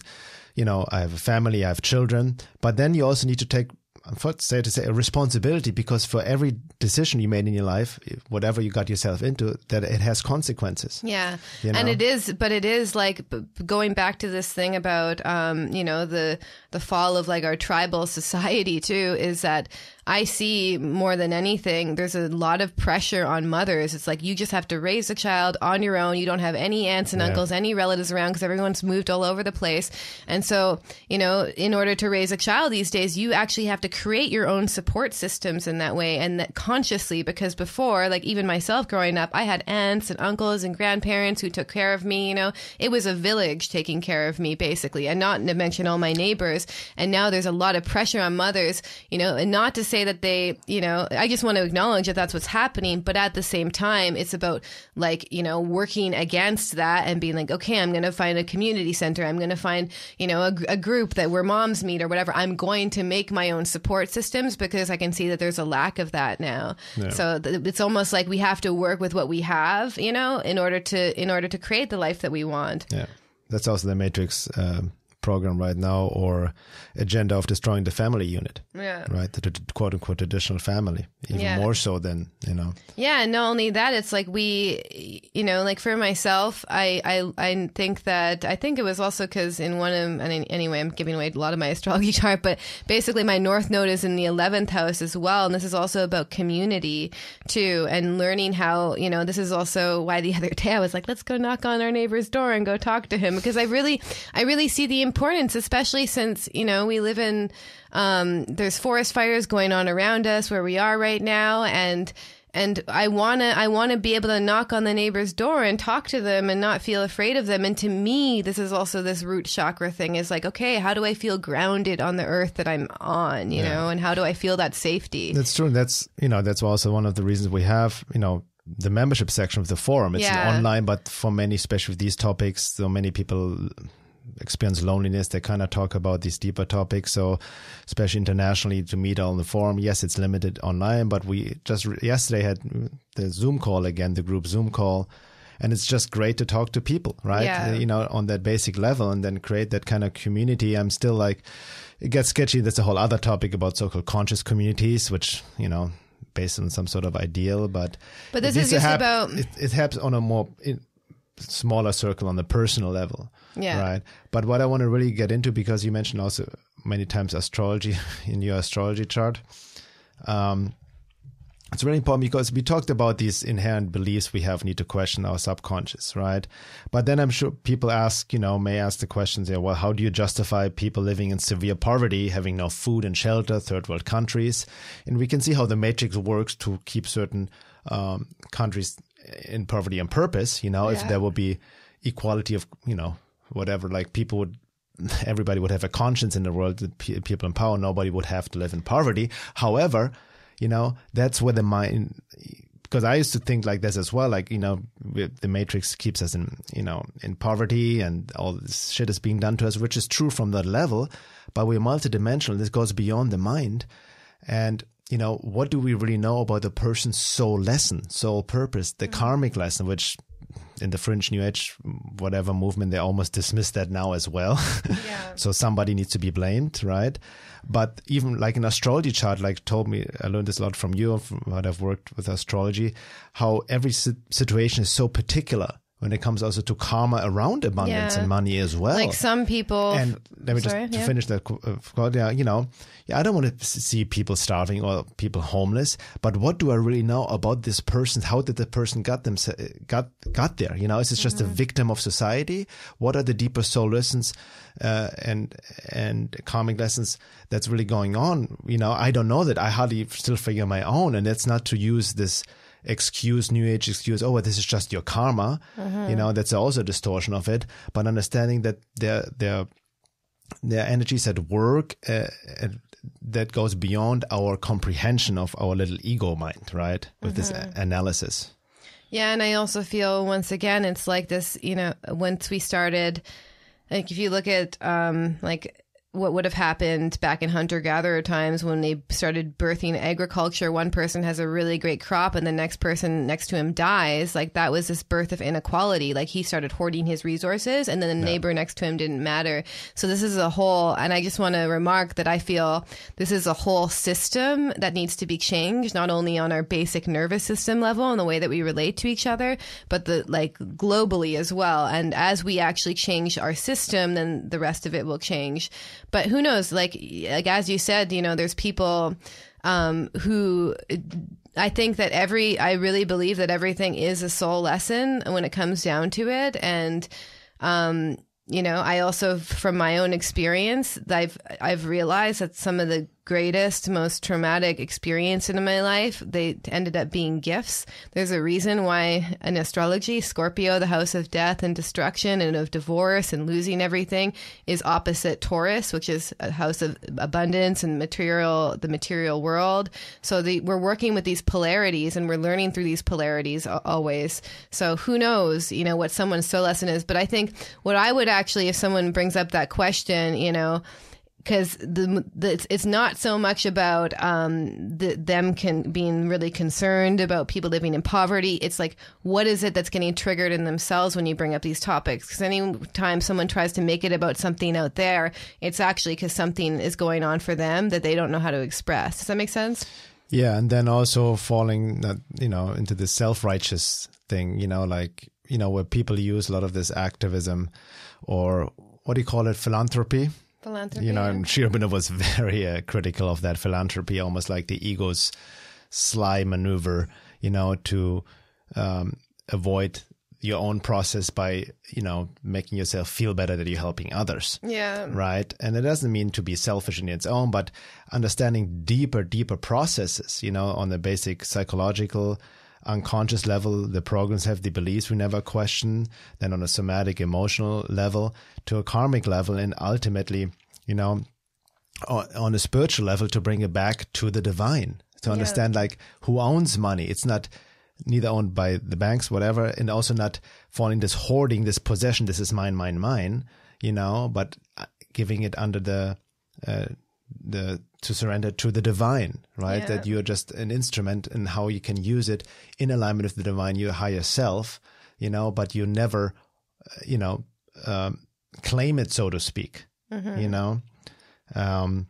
you know, I have a family, I have children, but then you also need to take for say to say a responsibility because for every decision you made in your life, whatever you got yourself into, that it has consequences. Yeah. You And it is, but it is like going back to this thing about, um, you know, the, the fall of like our tribal society too, is that I see more than anything, there's a lot of pressure on mothers. It's like you just have to raise a child on your own. You don't have any aunts and Yeah. uncles, any relatives around because everyone's moved all over the place. And so, you know, in order to raise a child these days, you actually have to create your own support systems in that way and that consciously because before, like even myself growing up, I had aunts and uncles and grandparents who took care of me, you know. It was a village taking care of me basically, and not to mention all my neighbors. And now there's a lot of pressure on mothers, you know, and not to say that they, you know, I just want to acknowledge that that's what's happening, but at the same time, it's about like, you know, working against that and being like, okay, I'm going to find a community center. I'm going to find, you know, a, a group that where moms meet or whatever. I'm going to make my own support systems because I can see that there's a lack of that now. So th- it's almost like we have to work with what we have, you know, in order to, in order to create the life that we want. Yeah, that's also the Matrix um, program right now, or agenda of destroying the family unit. Yeah. Right, the, the quote unquote traditional family, even Yeah. more so than you know. Yeah, and not only that, it's like we, you know, like for myself, I, I, I think that I think it was also because in one of, and anyway, I'm giving away a lot of my astrology chart, but basically my North Node is in the eleventh house as well, and this is also about community too, and learning how, you know, this is also why the other day I was like, let's go knock on our neighbor's door and go talk to him because I really, I really see the importance, especially since, you know, we live in, um, there's forest fires going on around us where we are right now. And, and I want to I want to be able to knock on the neighbor's door and talk to them and not feel afraid of them and to me this is also this root chakra thing is like okay how do I feel grounded on the earth that I'm on you yeah. know and how do I feel that safety That's true that's you know that's also one of the reasons we have you know the membership section of the forum it's yeah. online but for many especially with these topics so many people experience loneliness, they kind of talk about these deeper topics. So, especially internationally, to meet on the forum, yes, it's limited online, but we just yesterday had the Zoom call again, the group Zoom call. And it's just great to talk to people, right? Yeah. You know, on that basic level and then create that kind of community. I'm still like, it gets sketchy. That's a whole other topic about so called conscious communities, which, you know, based on some sort of ideal, but but this is just about it, it happens on a more smaller circle on the personal level. Yeah. Right. But what I want to really get into, because you mentioned also many times astrology in your astrology chart, um, it's really important because we talked about these inherent beliefs we have need to question our subconscious, right? But then I'm sure people ask, you know, may ask the questions, yeah, well, how do you justify people living in severe poverty, having no food and shelter, third world countries? And we can see how the matrix works to keep certain um, countries in poverty on purpose. You know, yeah. if there would be equality of, you know, whatever, like people would everybody would have a conscience in the world. People in power, nobody would have to live in poverty. However, you know, that's where the mind. Because I used to think like this as well. Like you know, the matrix keeps us in you know in poverty, and all this shit is being done to us, which is true from that level. But we're multidimensional. This goes beyond the mind, and you know, what do we really know about the person's soul lesson, soul purpose, the mm-hmm. karmic lesson, which in the fringe new age whatever movement they almost dismiss that now as well yeah. so somebody needs to be blamed right but even like an astrology chart like told me i learned this a lot from you from what i've worked with astrology how every situation is so particular when it comes also to karma around abundance yeah. and money as well. Like some people. And let me Sorry, just yeah. finish that. Uh, yeah, you know, yeah, I don't want to see people starving or people homeless, but what do I really know about this person? How did the person got them got got there? You know, is it just mm-hmm. a victim of society? What are the deeper soul lessons uh, and and karmic lessons that's really going on? You know, I don't know that. I hardly still figure my own, and it's not to use this excuse new age excuse oh well, this is just your karma mm-hmm. you know that's also a distortion of it but understanding that their their their energies at work uh, that goes beyond our comprehension of our little ego mind right with mm-hmm. this analysis yeah and i also feel once again it's like this you know once we started like if you look at um like what would have happened back in hunter gatherer times when they started birthing agriculture. One person has a really great crop and the next person next to him dies. Like that was this birth of inequality. Like he started hoarding his resources and then the neighbor next to him didn't matter. So this is a whole, and I just want to remark that I feel this is a whole system that needs to be changed, not only on our basic nervous system level and the way that we relate to each other, but the like globally as well. And as we actually change our system, then the rest of it will change but who knows? Like, like as you said, you know, there's people um, who I think that every, I really believe that everything is a soul lesson when it comes down to it. And, um, you know, I also, from my own experience, I've, I've realized that some of the greatest, most traumatic experience in my life, they ended up being gifts. There's a reason why in astrology, Scorpio, the house of death and destruction and of divorce and losing everything, is opposite Taurus, which is a house of abundance and material, the material world. So the, we're working with these polarities and we're learning through these polarities always. So who knows, you know, what someone's soul lesson is. But I think what I would actually, if someone brings up that question, you know, because the, the it's, it's, not so much about um, the, them can being really concerned about people living in poverty. It's like what is it that's getting triggered in themselves when you bring up these topics? Because anytime someone tries to make it about something out there, it's actually because something is going on for them that they don't know how to express. Does that make sense? Yeah, and then also falling, you know, into the self righteous thing. You know, like you know where people use a lot of this activism or what do you call it, philanthropy Philanthropy. You know, and Sherbina was very uh, critical of that philanthropy, almost like the ego's sly maneuver, you know, to um, avoid your own process by you know making yourself feel better that you're helping others Yeah. right and it doesn't mean to be selfish in its own but understanding deeper deeper processes you know on the basic psychological unconscious level the programs have the beliefs we never question then on a somatic emotional level to a karmic level and ultimately you know on a spiritual level to bring it back to the divine. To understand like who owns money. It's not neither owned by the banks whatever and also not falling this hoarding this possession this is mine mine mine you know but uh, giving it under the uh, the to surrender to the divine right Yeah. that you're just an instrument and how you can use it in alignment with the divine your higher self you know but you never uh, you know um, claim it so to speak you know um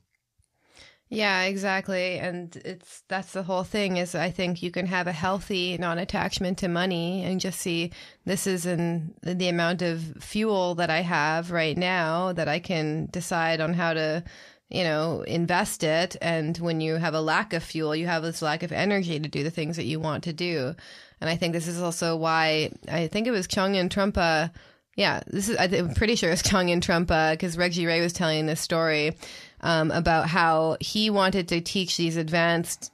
Yeah, exactly. And it's that's the whole thing is I think you can have a healthy non-attachment to money and just see this is in the amount of fuel that I have right now that I can decide on how to you know, invest it. And when you have a lack of fuel, you have this lack of energy to do the things that you want to do. And I think this is also why I think it was Chögyam Trungpa. Yeah, this is. I'm pretty sure it's Chögyam Trungpa because Reggie Ray was telling this story um, about how he wanted to teach these advanced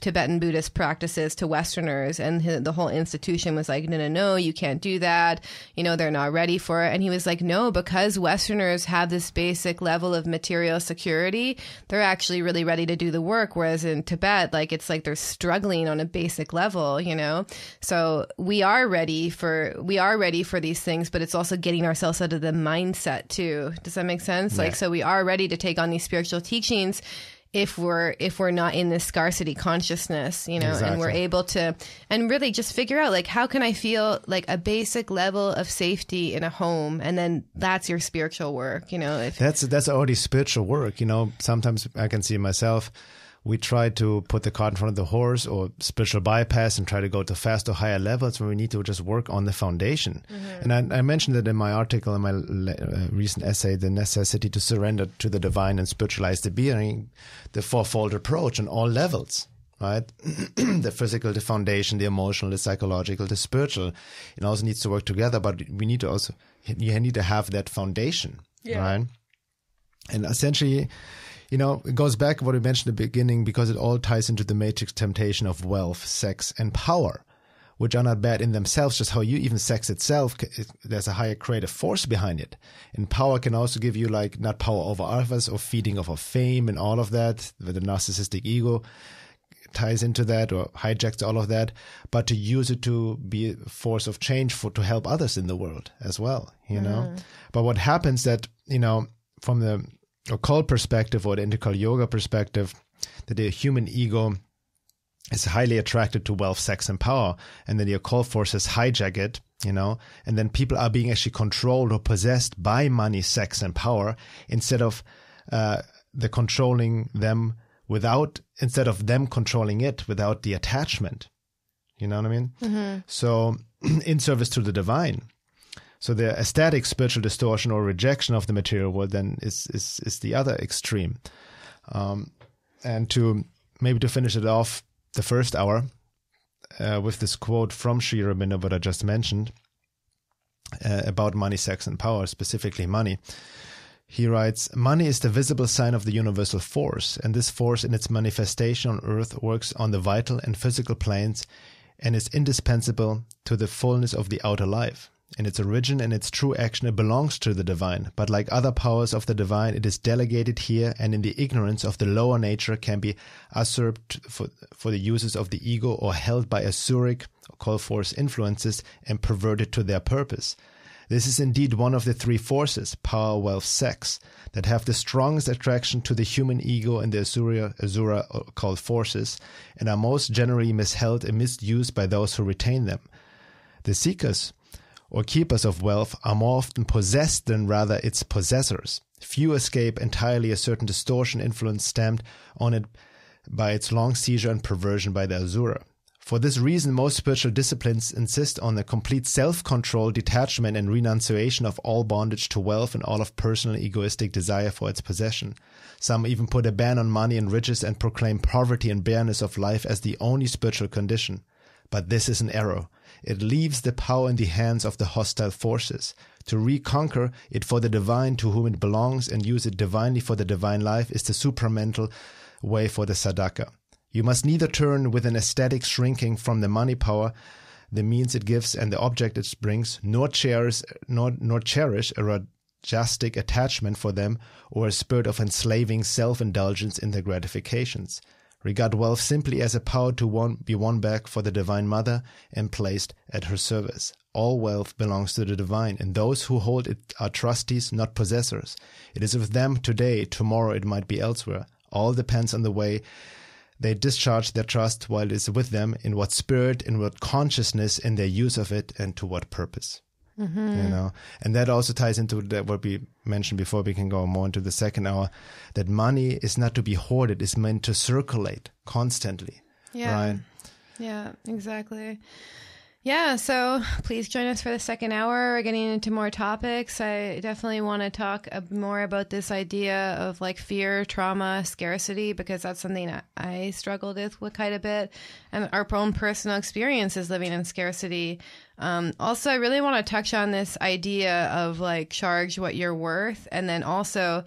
Tibetan Buddhist practices to Westerners, and the whole institution was like, "No, no, no, you can't do that. You know, they're not ready for it." And he was like, "No, because Westerners have this basic level of material security, they're actually really ready to do the work. Whereas in Tibet, like it's like they're struggling on a basic level, you know. So we are ready for we are ready for these things, but it's also getting ourselves out of the mindset too. Does that make sense? Like, so we are ready to take on these spiritual teachings." If we're if we're not in this scarcity consciousness you know and we're able to and really just figure out like how can i feel like a basic level of safety in a home and then that's your spiritual work you know if That's that's already spiritual work. You know, sometimes I can see myself. We try to put the cart in front of the horse or spiritual bypass and try to go to faster, higher levels when we need to just work on the foundation. And I, I mentioned that in my article, in my le- uh, recent essay, The Necessity to Surrender to the Divine and Spiritualize the Being, the fourfold approach on all levels. Right, the physical, the foundation, the emotional, the psychological, the spiritual. It also needs to work together, but we need to also you need to have that foundation, right? And essentially, you know, it goes back to what we mentioned at the beginning because it all ties into the matrix temptation of wealth, sex, and power, which are not bad in themselves. Just how you even sex itself, there's a higher creative force behind it. And power can also give you like not power over others or feeding off of fame and all of that. Where the narcissistic ego ties into that or hijacks all of that, but to use it to be a force of change for to help others in the world as well, you know. Mm. But what happens that you know from the occult perspective or the integral yoga perspective, that the human ego is highly attracted to wealth, sex, and power, and then the occult forces hijack it, you know, and then people are being actually controlled or possessed by money, sex, and power instead of uh, the controlling them without instead of them controlling it without the attachment. You know what I mean? So, in service to the divine. So the ascetic spiritual distortion or rejection of the material world then is is is the other extreme. Um, and to maybe to finish it off, the first hour uh, with this quote from Sri Aurobindo, what I just mentioned uh, about money, sex, and power, specifically money. He writes, Money is the visible sign of the universal force, and this force in its manifestation on earth works on the vital and physical planes and is indispensable to the fullness of the outer life. In its origin and its true action, it belongs to the divine, but like other powers of the divine, it is delegated here and in the ignorance of the lower nature can be usurped for, for the uses of the ego or held by asuric or call force influences and perverted to their purpose. This is indeed one of the three forces, power, wealth, sex, that have the strongest attraction to the human ego and the Asura, Asura called forces, and are most generally misheld and misused by those who retain them. The seekers or keepers of wealth are more often possessed than rather its possessors. Few escape entirely a certain distortion influence stamped on it by its long seizure and perversion by the Asura. For this reason, most spiritual disciplines insist on the complete self control, detachment, and renunciation of all bondage to wealth and all of personal egoistic desire for its possession. Some even put a ban on money and riches and proclaim poverty and bareness of life as the only spiritual condition. But this is an error. It leaves the power in the hands of the hostile forces. To reconquer it for the divine to whom it belongs and use it divinely for the divine life is the supramental way for the sadhaka. You must neither turn with an ascetic shrinking from the money power, the means it gives and the object it brings, nor cherish, nor, nor cherish a rajasic attachment for them or a spirit of enslaving self-indulgence in their gratifications. Regard wealth simply as a power to won, be won back for the Divine Mother and placed at her service. All wealth belongs to the divine, and those who hold it are trustees, not possessors. It is with them today, tomorrow it might be elsewhere. All depends on the way they discharge their trust while it is with them, in what spirit, in what consciousness, in their use of it, and to what purpose. Mm-hmm. You know, and that also ties into that what we mentioned before. We can go more into the second hour. That money is not to be hoarded; it's meant to circulate constantly. Yeah. Right. Yeah. Exactly. Yeah, so please join us for the second hour. We're getting into more topics. I definitely want to talk more about this idea of like fear, trauma, scarcity, because that's something I struggled with quite a bit, and our own personal experiences living in scarcity. Um, also, I really want to touch on this idea of like charge what you're worth, and then also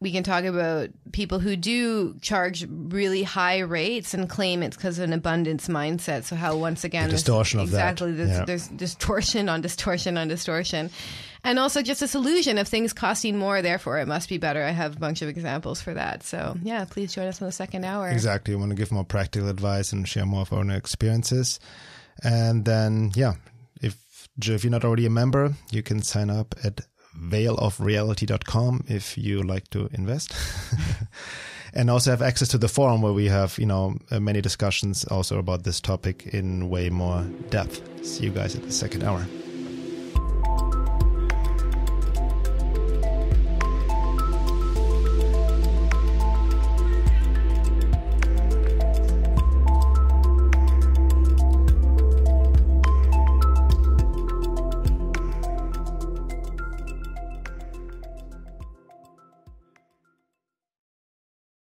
we can talk about people who do charge really high rates and claim it's because of an abundance mindset. So how once again, the distortion of exactly, that. Exactly, there's, yeah. there's distortion on distortion on distortion, and also just this illusion of things costing more, therefore it must be better. I have a bunch of examples for that. So yeah, please join us in the second hour. Exactly, we want to give more practical advice and share more of our own experiences, and then yeah, if if you're not already a member, you can sign up at veilofreality.com if you like to invest. and also have access to the forum where we have, you know, uh, many discussions also about this topic in way more depth. See you guys at the second hour.